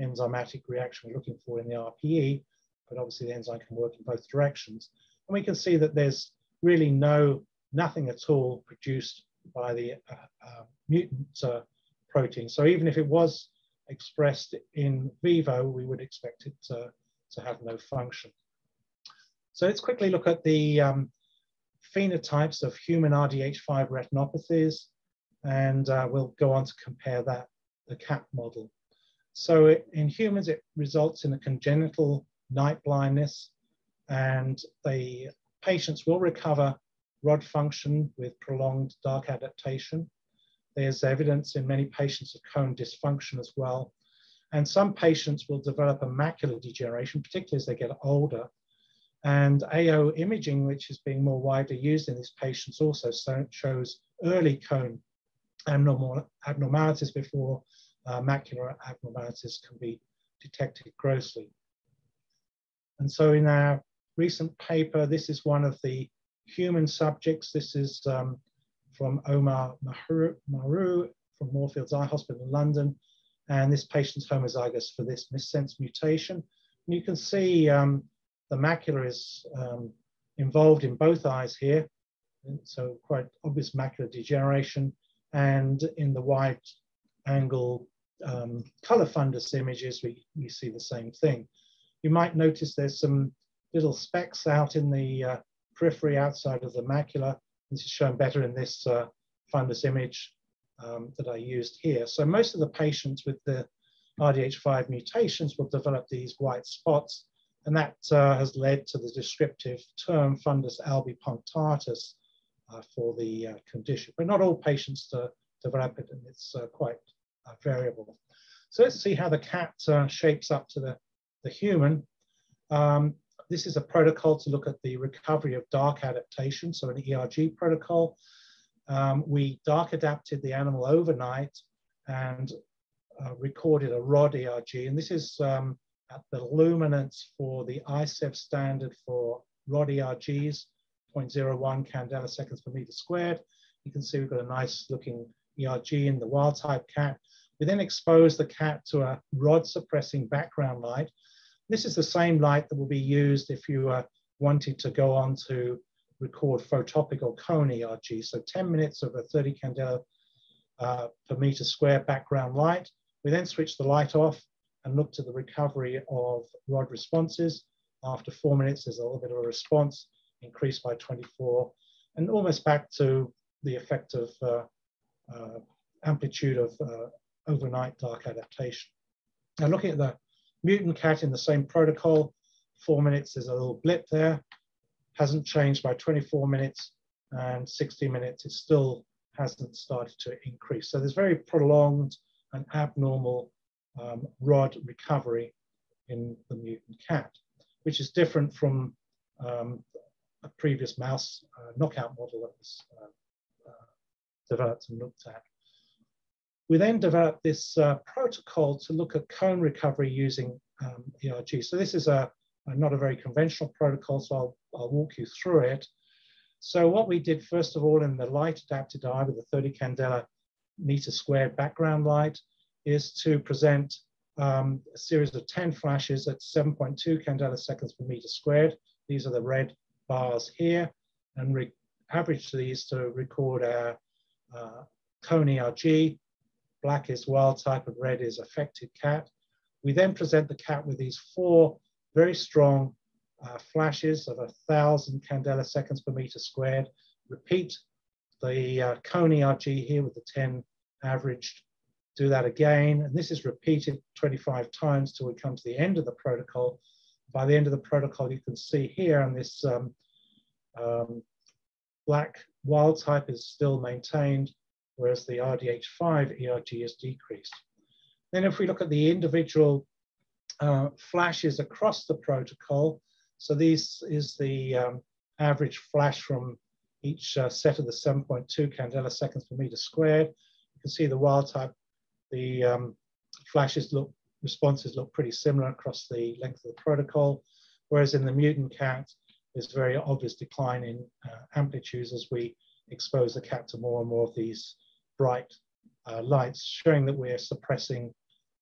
enzymatic reaction we're looking for in the RPE, but obviously the enzyme can work in both directions. And we can see that there's really no, nothing at all produced by the uh, uh, mutant uh, protein. So even if it was expressed in vivo, we would expect it to, to have no function. So let's quickly look at the um, phenotypes of human RDH5 retinopathies, and uh, we'll go on to compare that, the cat model. So it, in humans, it results in a congenital night blindness, and the patients will recover rod function with prolonged dark adaptation. There's evidence in many patients of cone dysfunction as well. And some patients will develop a macular degeneration, particularly as they get older. And AO imaging, which is being more widely used in these patients, also shows early cone abnormal, abnormalities before uh, macular abnormalities can be detected grossly. And so in our recent paper, this is one of the human subjects. This is um, from Omar Maru, Mahrou from Moorfields Eye Hospital in London. And this patient's homozygous for this missense mutation. And you can see um, the macula is um, involved in both eyes here. So quite obvious macular degeneration. And in the wide angle um, color fundus images, we, we see the same thing. You might notice there's some little specks out in the uh, periphery outside of the macula. This is shown better in this uh, fundus image um, that I used here. So most of the patients with the RDH5 mutations will develop these white spots, and that uh, has led to the descriptive term fundus albipunctatus uh, for the uh, condition. But not all patients uh, develop it, and it's quite variable. So let's see how the cat shapes up to the, the human. Um, this is a protocol to look at the recovery of dark adaptation, so an ERG protocol. Um, we dark adapted the animal overnight and uh, recorded a rod ERG, and this is um, at the luminance for the ICEV standard for rod ERGs, 0.01 candela seconds per meter squared. You can see we've got a nice looking ERG in the wild type cat. We then expose the cat to a rod suppressing background light this is the same light that will be used if you are wanting to go on to record photopic or cone ERG. So 10 minutes of a 30 candela uh, per meter square background light. We then switch the light off and look to the recovery of rod responses. After four minutes, there's a little bit of a response, increased by 24, and almost back to the effect of uh, uh, amplitude of uh, overnight dark adaptation. Now looking at the mutant cat in the same protocol, four minutes, there's a little blip there, hasn't changed by 24 minutes, and 60 minutes, it still hasn't started to increase. So there's very prolonged and abnormal um, rod recovery in the mutant cat, which is different from um, a previous mouse uh, knockout model that was uh, uh, developed and looked at. We then developed this uh, protocol to look at cone recovery using um, ERG. So this is a uh, not a very conventional protocol, so I'll, I'll walk you through it. So what we did first of all in the light adapted eye with the 30 candela meter squared background light is to present um, a series of 10 flashes at 7.2 candela seconds per meter squared. These are the red bars here and average these to record our uh, cone ERG. Black is wild type and red is affected cat. We then present the cat with these four very strong uh, flashes of a thousand candela seconds per meter squared. Repeat the uh, cone ERG here with the 10 averaged. Do that again, and this is repeated 25 times till we come to the end of the protocol. By the end of the protocol, you can see here on this um, um, black wild type is still maintained, whereas the RDH5 ERG is decreased. Then if we look at the individual uh, flashes across the protocol, so this is the um, average flash from each uh, set of the 7.2 candela seconds per meter squared. You can see the wild type, the um, flashes look, responses look pretty similar across the length of the protocol, whereas in the mutant cat, there's very obvious decline in uh, amplitudes as we expose the cat to more and more of these bright uh, lights, showing that we're suppressing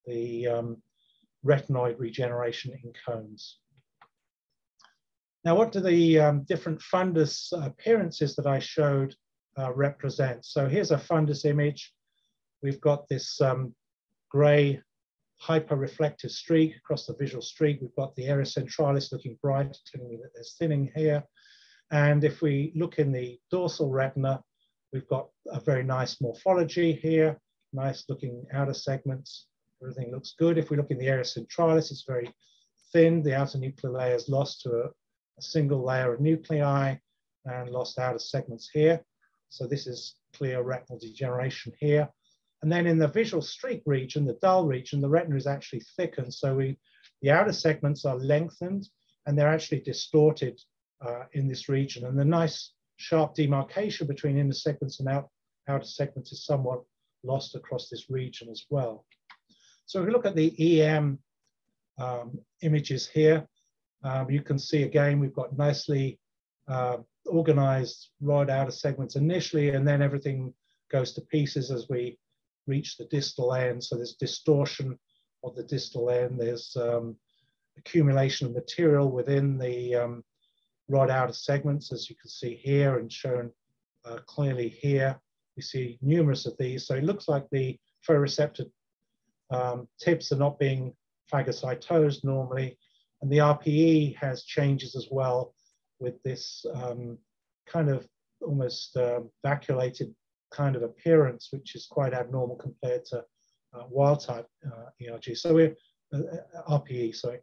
the um, retinoid regeneration in cones. Now, what do the um, different fundus appearances that I showed uh, represent? So here's a fundus image. We've got this um, gray hyper-reflective streak across the visual streak. We've got the area centralis looking bright, telling me that there's thinning here. And if we look in the dorsal retina, we've got a very nice morphology here, nice looking outer segments. Everything looks good. If we look in the area centralis, it's very thin. The outer nuclear layer is lost to a, a single layer of nuclei and lost outer segments here. So this is clear retinal degeneration here. And then in the visual streak region, the dull region, the retina is actually thickened. So we, the outer segments are lengthened and they're actually distorted uh, in this region. And the nice sharp demarcation between inner segments and out, outer segments is somewhat lost across this region as well. So if we look at the EM um, images here, um, you can see again, we've got nicely uh, organized rod outer segments initially, and then everything goes to pieces as we reach the distal end. So there's distortion of the distal end. There's um, accumulation of material within the um, rod outer segments, as you can see here and shown uh, clearly here. We see numerous of these. So it looks like the photoreceptor um, tips are not being phagocytosed normally. And the RPE has changes as well with this um, kind of almost uh, vacuolated kind of appearance, which is quite abnormal compared to uh, wild type uh, ERG. So we're uh, uh RPE, sorry.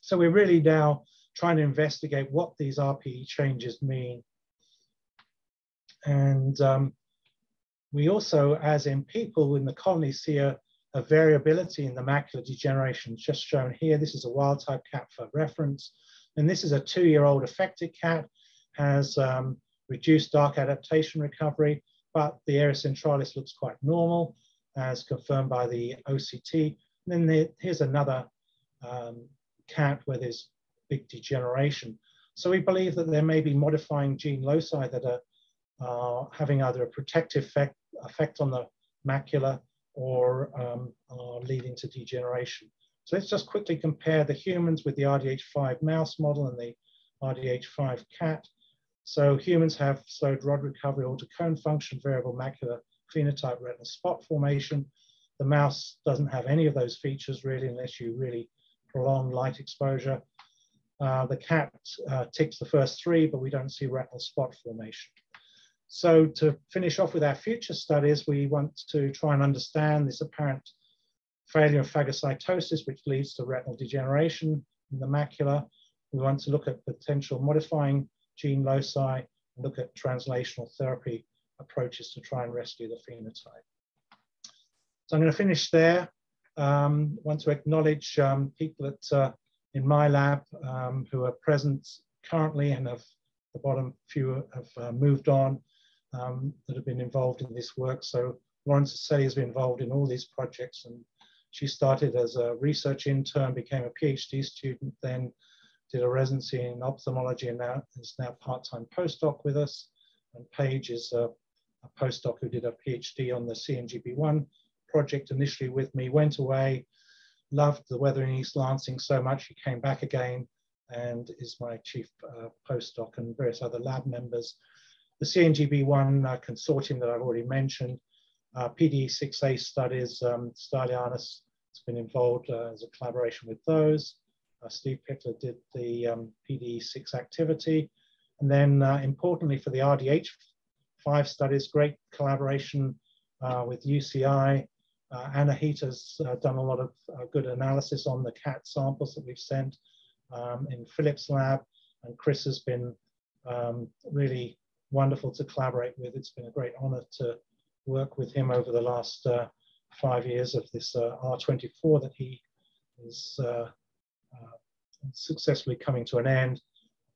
So we're really now trying to investigate what these RPE changes mean. And um, we also, as in people in the colony, see a, a, variability in the macular degeneration, just shown here. This is a wild type cat for reference. And this is a two-year-old affected cat, has um, reduced dark adaptation recovery, but the area centralis looks quite normal as confirmed by the OCT. And then here's another um, cat where there's big degeneration. So we believe that there may be modifying gene loci that are uh, having either a protective effect, effect on the macula or um, are leading to degeneration. So let's just quickly compare the humans with the RDH5 mouse model and the RDH5 cat. So humans have slowed rod recovery, altered cone function, variable macular phenotype, retinal spot formation. The mouse doesn't have any of those features really, unless you really prolong light exposure. Uh, the cat uh, ticks the first three, but we don't see retinal spot formation. So to finish off with our future studies, we want to try and understand this apparent failure of phagocytosis, which leads to retinal degeneration in the macula. We want to look at potential modifying gene loci, and look at translational therapy approaches to try and rescue the phenotype. So I'm going to finish there. Um, want to acknowledge um, people at, uh, in my lab um, who are present currently and have the bottom few have uh, moved on um, that have been involved in this work. So Lauren Cecily has been involved in all these projects and she started as a research intern, became a PhD student, then did a residency in ophthalmology and now is now part-time postdoc with us. And Paige is a, a, postdoc who did a PhD on the CNGB1 project initially with me, went away, loved the weather in East Lansing so much, he came back again and is my chief uh, postdoc and various other lab members. The CNGB1 uh, consortium that I've already mentioned, uh, PDE6A studies, um, Stylianos has been involved uh, as a collaboration with those. Uh, Steve Pickler did the um, PDE6 activity. And then uh, importantly for the RDH5 studies, great collaboration with UCI, uh, Anahita's uh, done a lot of uh, good analysis on the cat samples that we've sent um, in Philip's lab, and Chris has been um, really wonderful to collaborate with. It's been a great honor to work with him over the last uh, five years of this uh, R24 that he is uh, successfully coming to an end.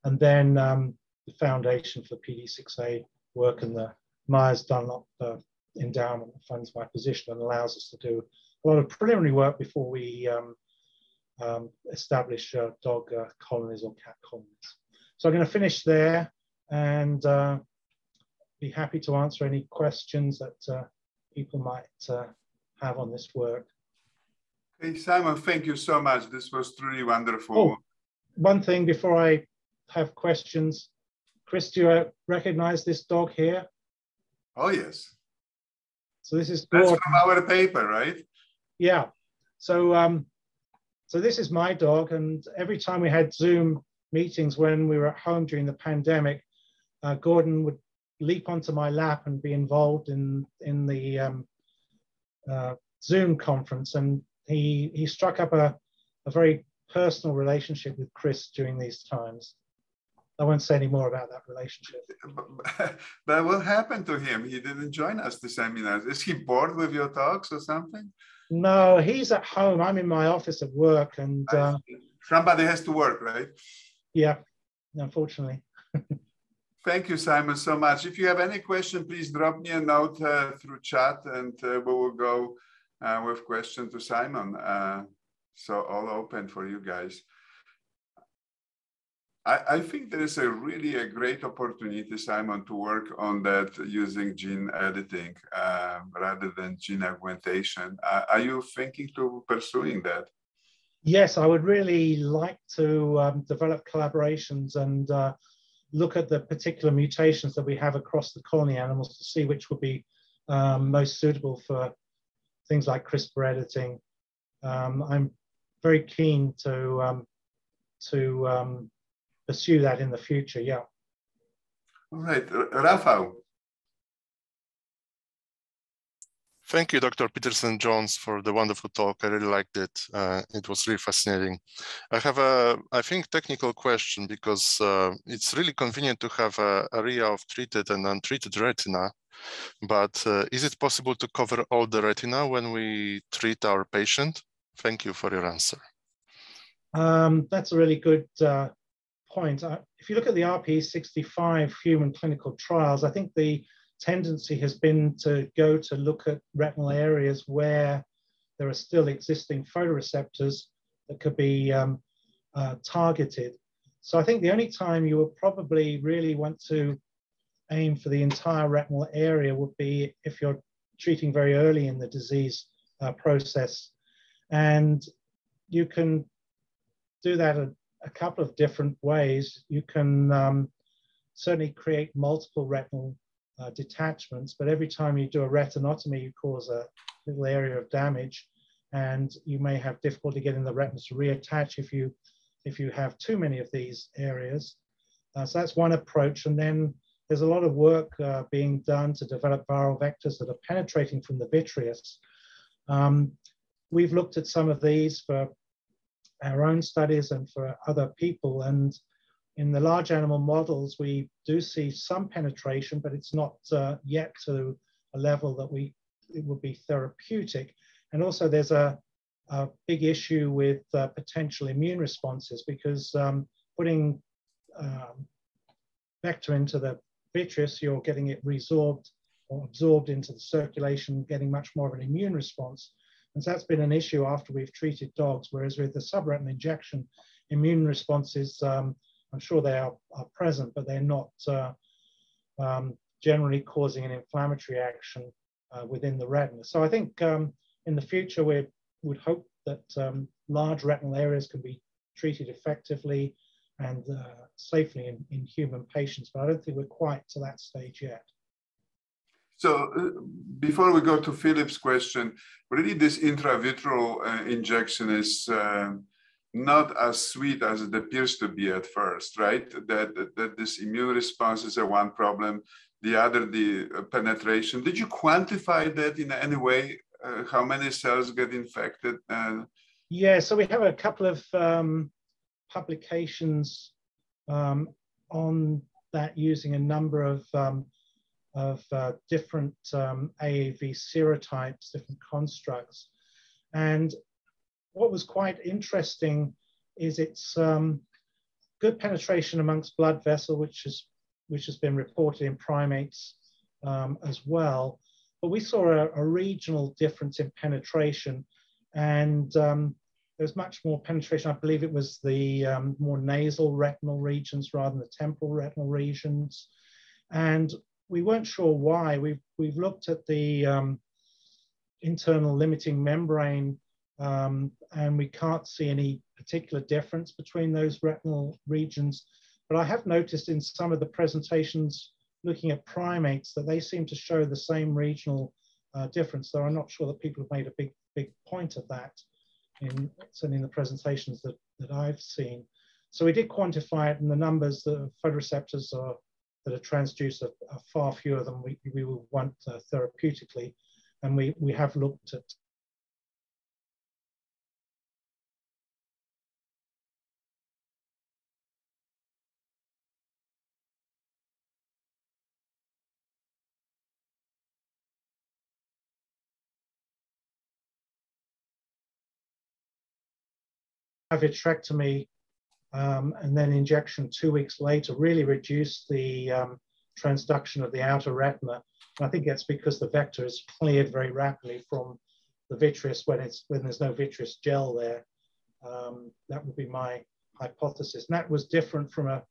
And then um, the foundation for PD6A work and the Myers Dunlop endowment funds my position and allows us to do a lot of preliminary work before we um, um, establish uh, dog uh, colonies or cat colonies. So I'm going to finish there and uh, be happy to answer any questions that uh, people might uh, have on this work. Hey, Simon, thank you so much. This was truly wonderful. Oh, one thing before I have questions. Chris, do you recognize this dog here? Oh, yes. So this is That's from our paper, right? Yeah. So um, so this is my dog, and every time we had Zoom meetings when we were at home during the pandemic, uh, Gordon would leap onto my lap and be involved in in the um, uh, Zoom conference, and he he struck up a, a very personal relationship with Chris during these times. I won't say any more about that relationship. But what happened to him? He didn't join us the seminars. Is he bored with your talks or something? No, he's at home. I'm in my office at work, and uh, somebody has to work, right? Yeah, unfortunately. Thank you, Simon, so much. If you have any question, please drop me a note uh, through chat, and uh, we will go uh, with question to Simon. Uh, so all open for you guys. I, I, think there is a really a great opportunity, Simon, to work on that using gene editing um, rather than gene augmentation. Uh, are you thinking to pursuing that? Yes, I would really like to um, develop collaborations and uh, look at the particular mutations that we have across the colony animals to see which would be um, most suitable for things like CRISPR editing. Um, I'm very keen to um, to um, pursue that in the future. Yeah. All right, Rafael. Thank you, Dr. Peterson Jones, for the wonderful talk. I really liked it. Uh, it was really fascinating. I have a, I think, technical question because uh, it's really convenient to have a area of treated and untreated retina. But uh, is it possible to cover all the retina when we treat our patient? Thank you for your answer. Um, that's a really good uh, point. Uh, if you look at the RP65 human clinical trials, I think the tendency has been to go to look at retinal areas where there are still existing photoreceptors that could be um, uh, targeted. So I think the only time you would probably really want to aim for the entire retinal area would be if you're treating very early in the disease uh, process. And you can do that at a couple of different ways. You can um, certainly create multiple retinal uh, detachments, but every time you do a retinotomy, you cause a little area of damage, and you may have difficulty getting the retinas to reattach if you if you have too many of these areas. Uh, so that's one approach, and then there's a lot of work uh, being done to develop viral vectors that are penetrating from the vitreous. Um, we've looked at some of these for our own studies and for other people. And in the large animal models, we do see some penetration, but it's not uh, yet to a level that we it would be therapeutic. And also, there's a, a big issue with uh, potential immune responses because um, putting um, vector into the vitreous, you're getting it resorbed or absorbed into the circulation, getting much more of an immune response. And so that's been an issue after we've treated dogs, whereas with the subretinal injection, immune responses, um, I'm sure they are, are present, but they're not uh, um, generally causing an inflammatory action uh, within the retina. So I think um, in the future, we would hope that um, large retinal areas can be treated effectively and uh, safely in, in human patients, but I don't think we're quite to that stage yet. So uh, before we go to Philip's question, really this intravitreal uh, injection is uh, not as sweet as it appears to be at first, right? That, that, that this immune response is a one problem, the other, the uh, penetration. Did you quantify that in any way? Uh, how many cells get infected? yeah, so we have a couple of um, publications um, on that using a number of um, of uh, different um, AAV serotypes, different constructs. And what was quite interesting is its um, good penetration amongst blood vessel, which, is, which has been reported in primates um, as well. But we saw a, a, regional difference in penetration and um, there's much more penetration. I believe it was the um, more nasal retinal regions rather than the temporal retinal regions. And we weren't sure why. We've, we've looked at the um, internal limiting membrane um, and we can't see any particular difference between those retinal regions. But I have noticed in some of the presentations looking at primates that they seem to show the same regional uh, difference, though I'm not sure that people have made a big, big point of that in certainly in the presentations that, that I've seen. So we did quantify it and the numbers, the photoreceptors are that are transduced are, are far fewer than we, we would want uh, therapeutically. And we, we have looked at vitrectomy um, and then injection two weeks later really reduced the um, transduction of the outer retina. And I think that's because the vector is cleared very rapidly from the vitreous when, it's, when there's no vitreous gel there. Um, that would be my hypothesis. And that was different from a,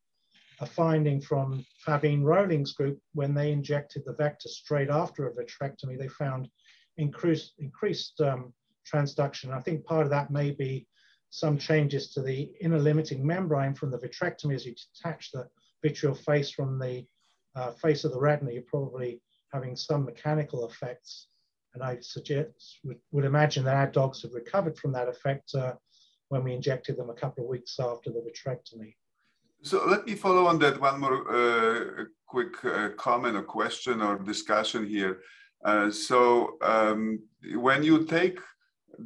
a finding from Favin Rohling's group when they injected the vector straight after a vitrectomy. They found increased, increased um, transduction. I think part of that may be some changes to the inner limiting membrane from the vitrectomy as you detach the vitreal face from the uh, face of the retina, you're probably having some mechanical effects. And I suggest, would, imagine that our dogs have recovered from that effect uh, when we injected them a couple of weeks after the vitrectomy. So let me follow on that one more uh, quick uh, comment or question or discussion here. Uh, so um, when you take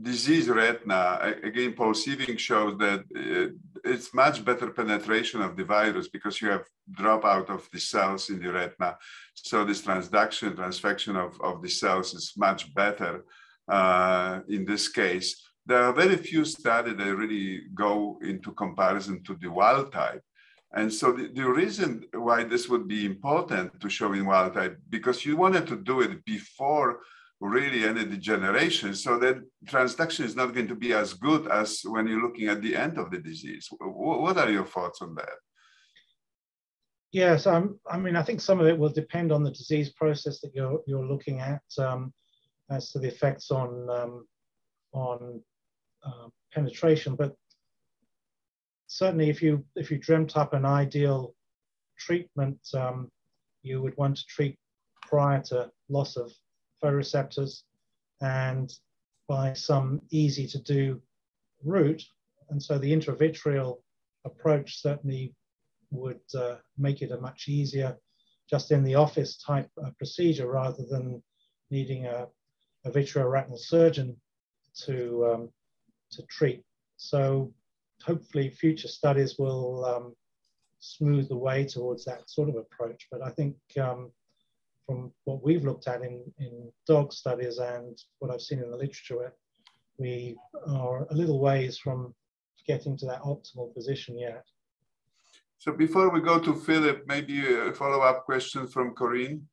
disease retina, again, Paul Siving shows that uh, it's much better penetration of the virus because you have dropout of the cells in the retina. So this transduction, transfection of, of the cells is much better uh, in this case. There are very few studies that really go into comparison to the wild type. And so the, the reason why this would be important to show in wild type, because you wanted to do it before really any degeneration. So that transduction is not going to be as good as when you're looking at the end of the disease. What are your thoughts on that? Yes, I mean, I think some of it will depend on the disease process that you're you're looking at um, as to the effects on um, on uh, penetration. But certainly, if you if you dreamt up an ideal treatment, um, you would want to treat prior to loss of photoreceptors and by some easy to do route. And so the intravitreal approach certainly would uh, make it a much easier just in the office type uh, procedure rather than needing a, a vitreoretinal surgeon to, um, to treat. So hopefully future studies will um, smooth the way towards that sort of approach. But I think um, from what we've looked at in, in dog studies and what I've seen in the literature, we are a little ways from getting to that optimal position yet. So before we go to Philip, maybe a follow-up question from Corinne.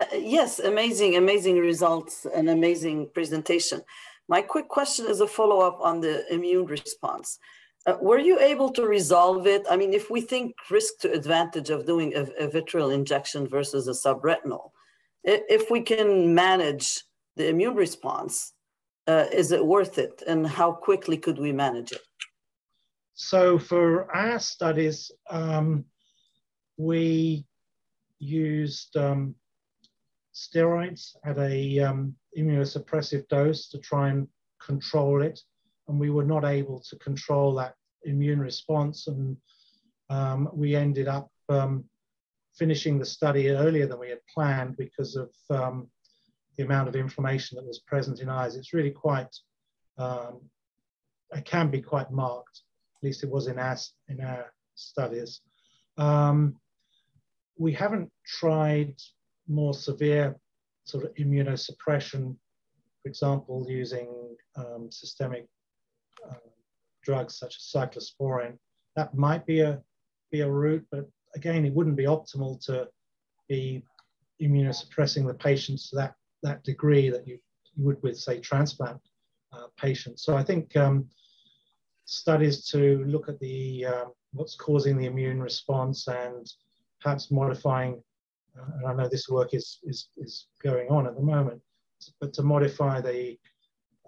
Uh, yes, amazing, amazing results and amazing presentation. My quick question is a follow-up on the immune response. Uh, were you able to resolve it? I mean, if we think risk to advantage of doing a, a vitreal injection versus a subretinal, if we can manage the immune response, uh, is it worth it? And how quickly could we manage it? So for our studies, um, we used um, steroids at a um, immunosuppressive dose to try and control it. And we were not able to control that immune response. And um, we ended up um, finishing the study earlier than we had planned because of um, the amount of inflammation that was present in eyes. It's really quite, um, it can be quite marked. At least it was in our, in our studies. Um, we haven't tried more severe sort of immunosuppression, for example, using um, systemic uh, drugs such as cyclosporine. That might be a, be a route, but again, it wouldn't be optimal to be immunosuppressing the patients to that, that degree that you, you would with, say, transplant uh, patients. So I think um, studies to look at the uh, what's causing the immune response and perhaps modifying, uh, and I know this work is, is, is going on at the moment, but to modify the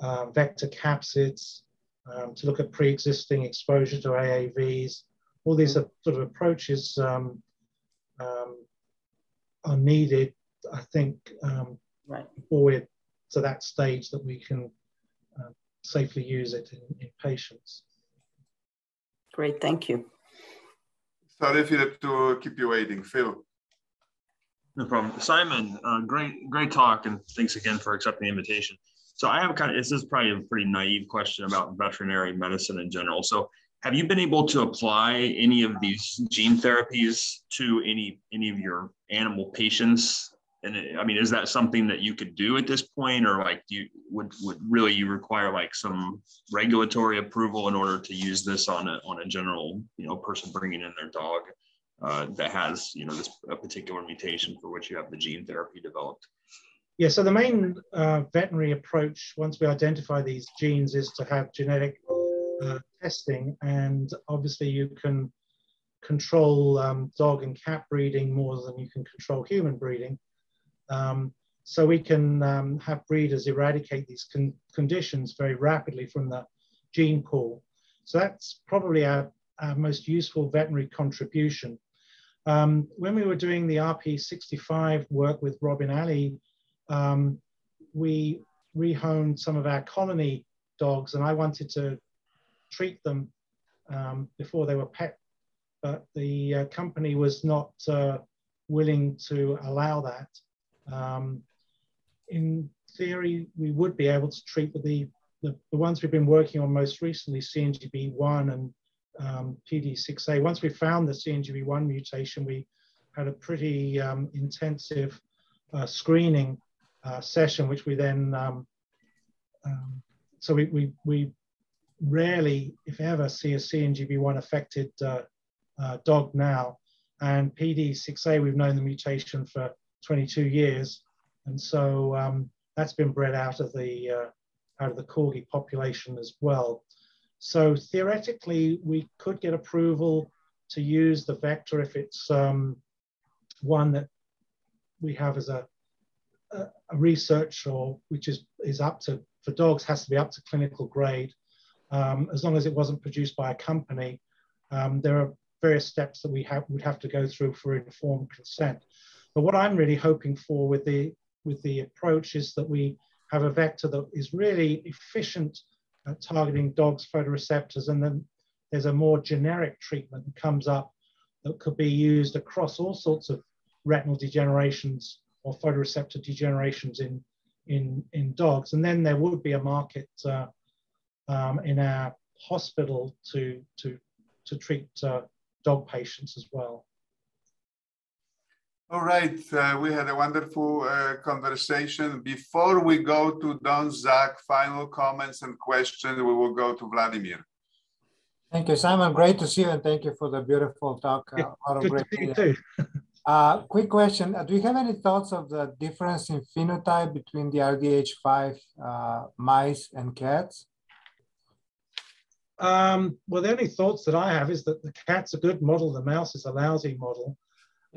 uh, vector capsids, um, to look at pre-existing exposure to AAVs, all these sort of approaches um, um, are needed, I think, um, right. before we're to that stage that we can uh, safely use it in, in patients. Great, thank you. Sorry, Philip, to keep you waiting. Phil. No problem. Simon, uh, great, great talk, and thanks again for accepting the invitation. So I have kind of, this is probably a pretty naive question about veterinary medicine in general. So have you been able to apply any of these gene therapies to any any of your animal patients and it, i mean is that something that you could do at this point or like do you would would really you require like some regulatory approval in order to use this on a on a general you know person bringing in their dog uh, that has you know this a particular mutation for which you have the gene therapy developed yeah so the main uh, veterinary approach once we identify these genes is to have genetic uh, testing, and obviously you can control um, dog and cat breeding more than you can control human breeding. Um, so we can um, have breeders eradicate these con conditions very rapidly from the gene pool. So that's probably our, our most useful veterinary contribution. Um, when we were doing the RP65 work with Robin Ali, um, we rehomed some of our colony dogs, and I wanted to treat them um, before they were pet, but the uh, company was not uh, willing to allow that. Um, in theory, we would be able to treat the, the, the ones we've been working on most recently, CNGB1 and um, PD6A. Once we found the CNGB1 mutation, we had a pretty um, intensive uh, screening uh, session, which we then, um, um, so we, we, we rarely, if ever, see a CNGB1 affected uh, uh, dog now. And PD6A, we've known the mutation for 22 years. And so um, that's been bred out of the uh, out of the corgi population as well. So theoretically, we could get approval to use the vector if it's um, one that we have as a, a, research or which is, is up to, for dogs, has to be up to clinical grade um, as long as it wasn't produced by a company. Um, there are various steps that we have, would have to go through for informed consent. But what I'm really hoping for with the, with the approach is that we have a vector that is really efficient at targeting dogs' photoreceptors, and then there's a more generic treatment that comes up that could be used across all sorts of retinal degenerations or photoreceptor degenerations in, in, in dogs. And then there would be a market uh, um, in our hospital to, to, to treat uh, dog patients as well. All right, uh, we had a wonderful uh, conversation. Before we go to Don Zach, final comments and questions, we will go to Vladimir. Thank you, Simon. Great to see you, and thank you for the beautiful talk. Uh, Good to see you too. uh, quick question: uh, Do you have any thoughts of the difference in phenotype between the RDH5 uh, mice and cats? Um, well, the only thoughts that I have is that the cat's a good model, the mouse is a lousy model.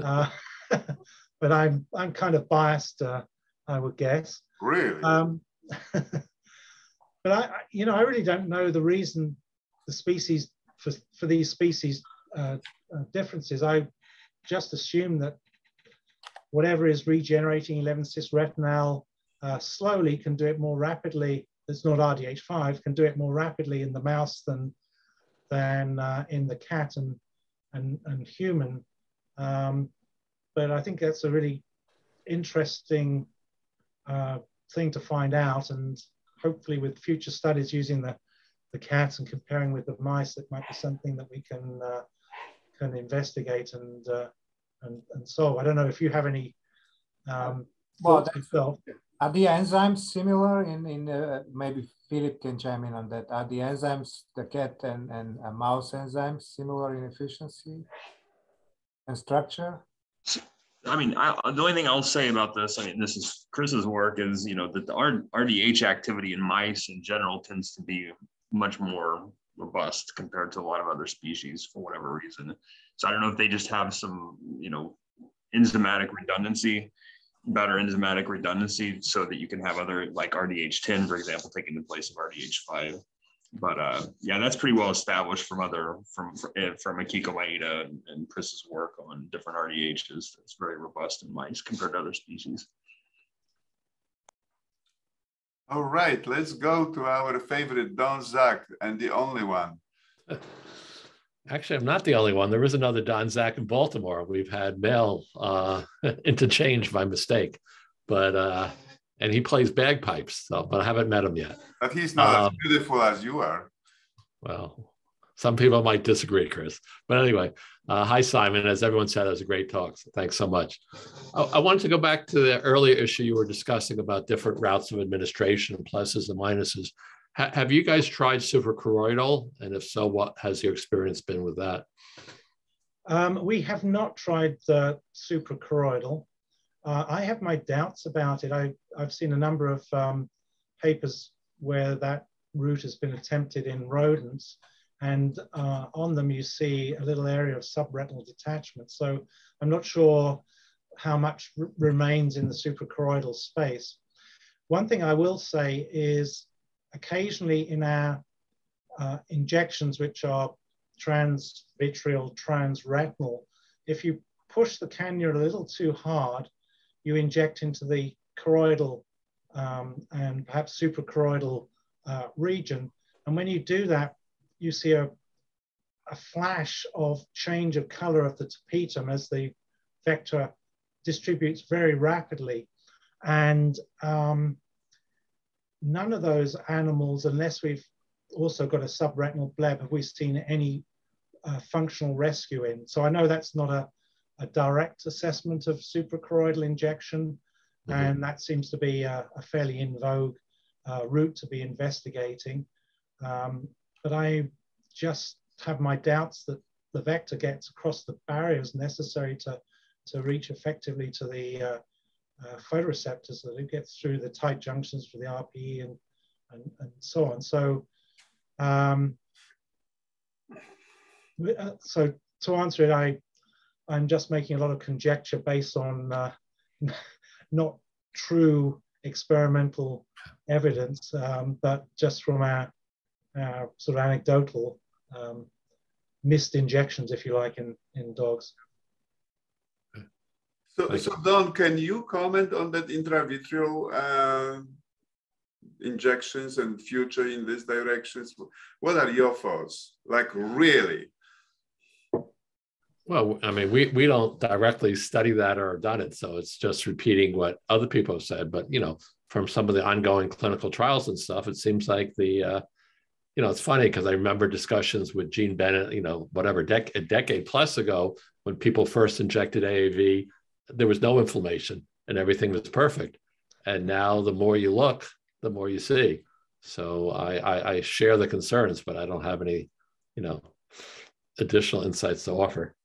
Uh, but I'm I'm kind of biased, uh, I would guess. Really? Um, but I, you know, I really don't know the reason the species for, for these species uh, uh, differences. I just assume that whatever is regenerating 11 cis retinal uh, slowly can do it more rapidly. That's not RDH5 can do it more rapidly in the mouse than than uh, in the cat and and, and human. Um, but I think that's a really interesting uh, thing to find out. And hopefully with future studies using the, the cats and comparing with the mice, it might be something that we can, uh, can investigate and, uh, and, and solve. I don't know if you have any um, well, Are the enzymes similar in, in uh, maybe Philip can chime in on that. Are the enzymes, the cat and, and mouse enzymes similar in efficiency and structure? I mean, I, the only thing I'll say about this, I mean, this is Chris's work, is you know that the RDH activity in mice in general tends to be much more robust compared to a lot of other species for whatever reason. So I don't know if they just have some, you know, enzymatic redundancy, better enzymatic redundancy, so that you can have other like RDH10, for example, taking the place of RDH5 but uh, yeah, that's pretty well established from other from from Akiko Maeda and, and Chris's work on different RDHs. It's very robust in mice compared to other species. All right, let's go to our favorite Don Zach and the only one. Actually, I'm not the only one. There is another Don Zach in Baltimore. We've had mail uh, interchange by mistake, but uh, and he plays bagpipes. So, but I haven't met him yet. But he's not um, as beautiful as you are. Well, some people might disagree, Chris. But anyway, uh, hi Simon. As everyone said, it was a great talk. So thanks so much. I, I, wanted to go back to the earlier issue you were discussing about different routes of administration, pluses and minuses. Ha have you guys tried suprachoroidal? And if so, what has your experience been with that? Um, we have not tried the suprachoroidal. Uh, I have my doubts about it. I, I've seen a number of um, papers where that route has been attempted in rodents, and uh, on them you see a little area of subretinal detachment. So I'm not sure how much remains in the suprachoroidal space. One thing I will say is occasionally in our uh, injections, which are transvitreal, transretinal, if you push the cannula a little too hard, you inject into the choroidal um, and perhaps suprachoroidal uh, region. And when you do that, you see a, a flash of change of color of the tapetum as the vector distributes very rapidly. And um, none of those animals, unless we've also got a subretinal bleb, have we seen any uh, functional rescue in. So I know that's not a, a direct assessment of suprachoroidal injection, mm-hmm. and that seems to be a, a fairly in vogue uh, route to be investigating. Um, but I just have my doubts that the vector gets across the barriers necessary to, to reach effectively to the uh, uh, photoreceptors, that it gets through the tight junctions for the RPE and, and, and so on. So, um, uh, so to answer it, I I'm just making a lot of conjecture based on uh, not true experimental evidence, um, but just from our, our sort of anecdotal um, missed injections, if you like, in, in dogs. So, so Don, can you comment on that intravitreal uh, injections and future in these directions? What are your thoughts? Like really? Well, I mean, we we don't directly study that or done it, so it's just repeating what other people have said. But you know, from some of the ongoing clinical trials and stuff, it seems like the, uh, you know, it's funny because I remember discussions with Gene Bennett, you know, whatever dec- a decade plus ago when people first injected AAV, there was no inflammation and everything was perfect. And now, the more you look, the more you see. So I, I, I share the concerns, but I don't have any, you know, additional insights to offer.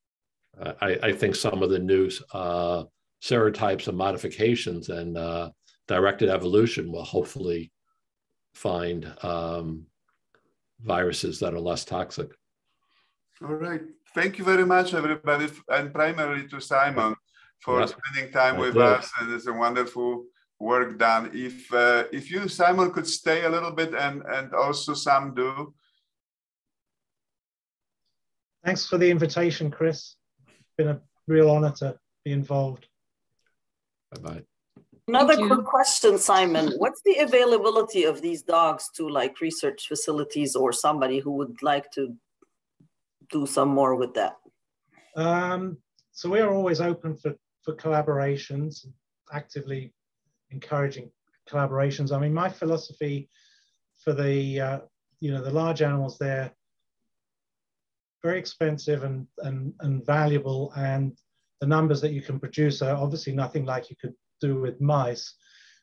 I, I think some of the new uh, serotypes and modifications and uh, directed evolution will hopefully find um, viruses that are less toxic. All right. Thank you very much, everybody, and primarily to Simon for spending time with us. And it's a wonderful work done. If uh, if you, Simon, could stay a little bit and, and also Sam do. Thanks for the invitation, Chris. It's been a real honor to be involved. Bye-bye. Another quick question, Simon. What's the availability of these dogs to like research facilities or somebody who would like to do some more with that? Um, so we are always open for, for collaborations, actively encouraging collaborations. I mean, my philosophy for the, uh, you know, the large animals, they're very expensive and, and, and valuable and the numbers that you can produce are obviously nothing like you could do with mice.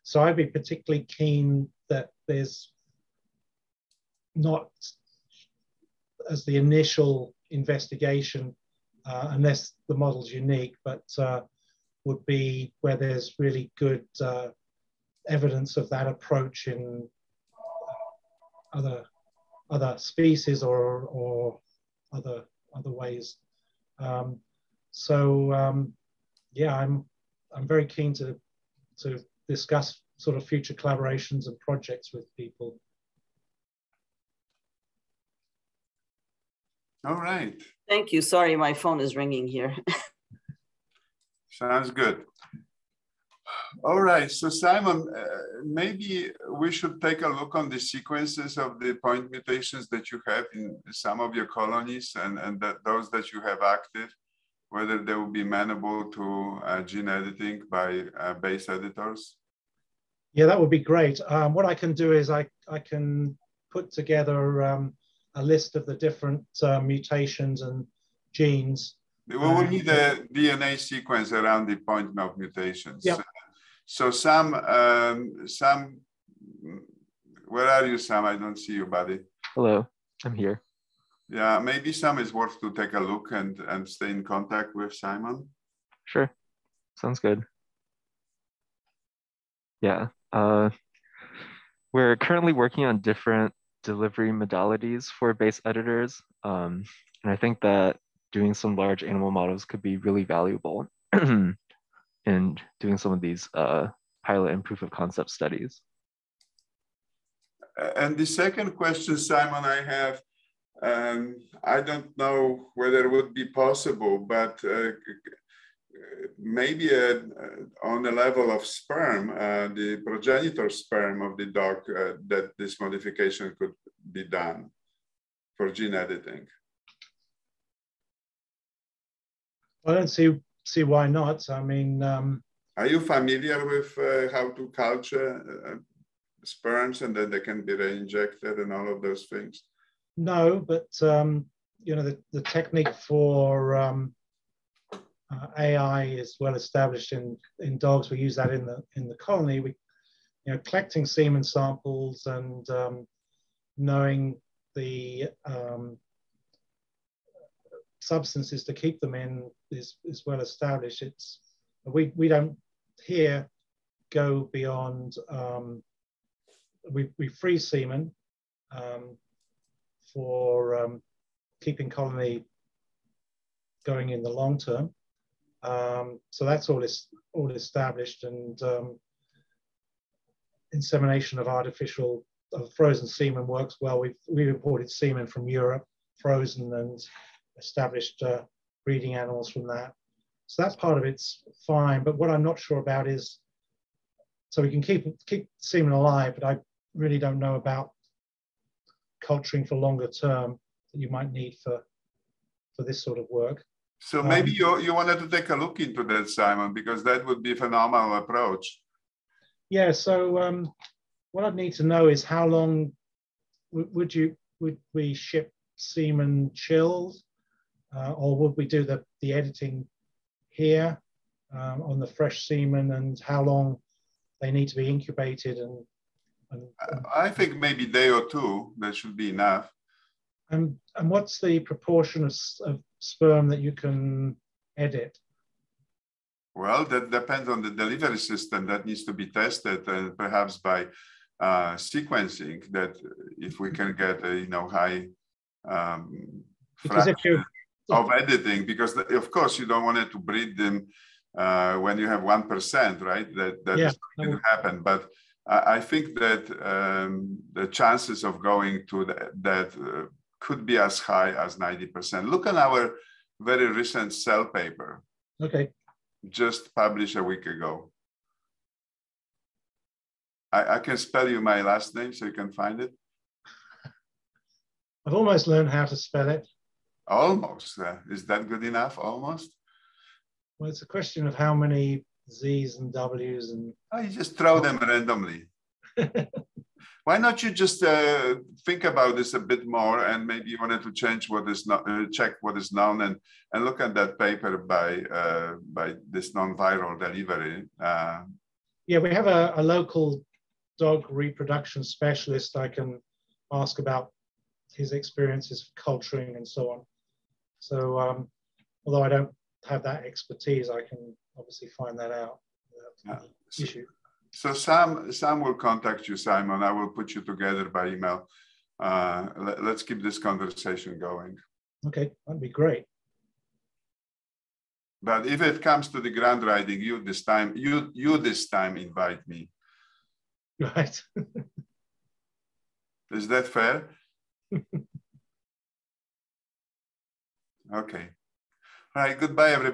So I'd be particularly keen that there's not as the initial investigation, uh, unless the model's unique, but uh, would be where there's really good uh, evidence of that approach in other other species or or other other ways. Um, so um, yeah, I'm I'm very keen to to discuss sort of future collaborations and projects with people. All right. Thank you. Sorry, my phone is ringing here. Sounds good. All right, so Simon, uh, maybe we should take a look on the sequences of the point mutations that you have in some of your colonies and, and that those that you have active whether they will be amenable to uh, gene editing by uh, base editors? Yeah, that would be great. Um, what I can do is I, I can put together um, a list of the different uh, mutations and genes. We will need a DNA sequence around the point of mutations. Yeah. So Sam, um, Sam, where are you, Sam? I don't see you, buddy. Hello, I'm here. Yeah, maybe some is worth to take a look and, and stay in contact with Simon. Sure, sounds good. Yeah, uh, we're currently working on different delivery modalities for base editors. Um, and I think that doing some large animal models could be really valuable in doing some of these uh, pilot and proof of concept studies. And the second question, Simon, I have um, I don't know whether it would be possible, but uh, maybe uh, on the level of sperm, uh, the progenitor sperm of the dog, uh, that this modification could be done for gene editing. I don't see see why not. I mean, um... are you familiar with uh, how to culture uh, sperms and then they can be re-injected and all of those things? No, but um, you know the, the technique for um, uh, AI is well established in in dogs. We use that in the in the colony. We you know collecting semen samples and um, knowing the um, substances to keep them in is is well established. It's we we don't here go beyond um, we we freeze semen. Um, for um, keeping colony going in the long term. Um, so that's all is all established, and um, insemination of artificial of frozen semen works well. We've we've imported semen from Europe, frozen, and established uh, breeding animals from that. So that's part of it's fine. But what I'm not sure about is, so we can keep keep semen alive, but I really don't know about culturing for longer term that you might need for for this sort of work. So maybe um, you, you wanted to take a look into that, Simon, because that would be a phenomenal approach. Yeah. So um, what I'd need to know is how long would you would we ship semen chilled, uh, or would we do the the editing here um, on the fresh semen, and how long they need to be incubated and I think maybe day or two, that should be enough. And, and what's the proportion of, of sperm that you can edit? Well, that depends on the delivery system that needs to be tested and perhaps by uh, sequencing that if we can get a you know high um, fraction of editing, because of course you don't want it to breed them uh, when you have one percent, right? That that yeah. is going to happen, but I think that um, the chances of going to the, that uh, could be as high as 90%. Look at our very recent cell paper. Okay. Just published a week ago. I, I can spell you my last name so you can find it. I've almost learned how to spell it. Almost. Uh, is that good enough? Almost? Well, it's a question of how many Z's and W's and. Oh, you just throw them randomly. Why not you just uh, think about this a bit more and maybe you wanted to change what is not, uh, check what is known and, and look at that paper by, uh, by this non-viral delivery. Uh, yeah, we have a, a local dog reproduction specialist I can ask about his experiences of culturing and so on. So um, although I don't have that expertise, I can obviously find that out. Yeah. Issue. So Sam, Sam will contact you, Simon. I will put you together by email. Uh, let, us keep this conversation going. Okay, that'd be great. But if it comes to the grant riding, you this time, you you this time invite me. Right. Is that fair? okay. All right. Goodbye, everybody.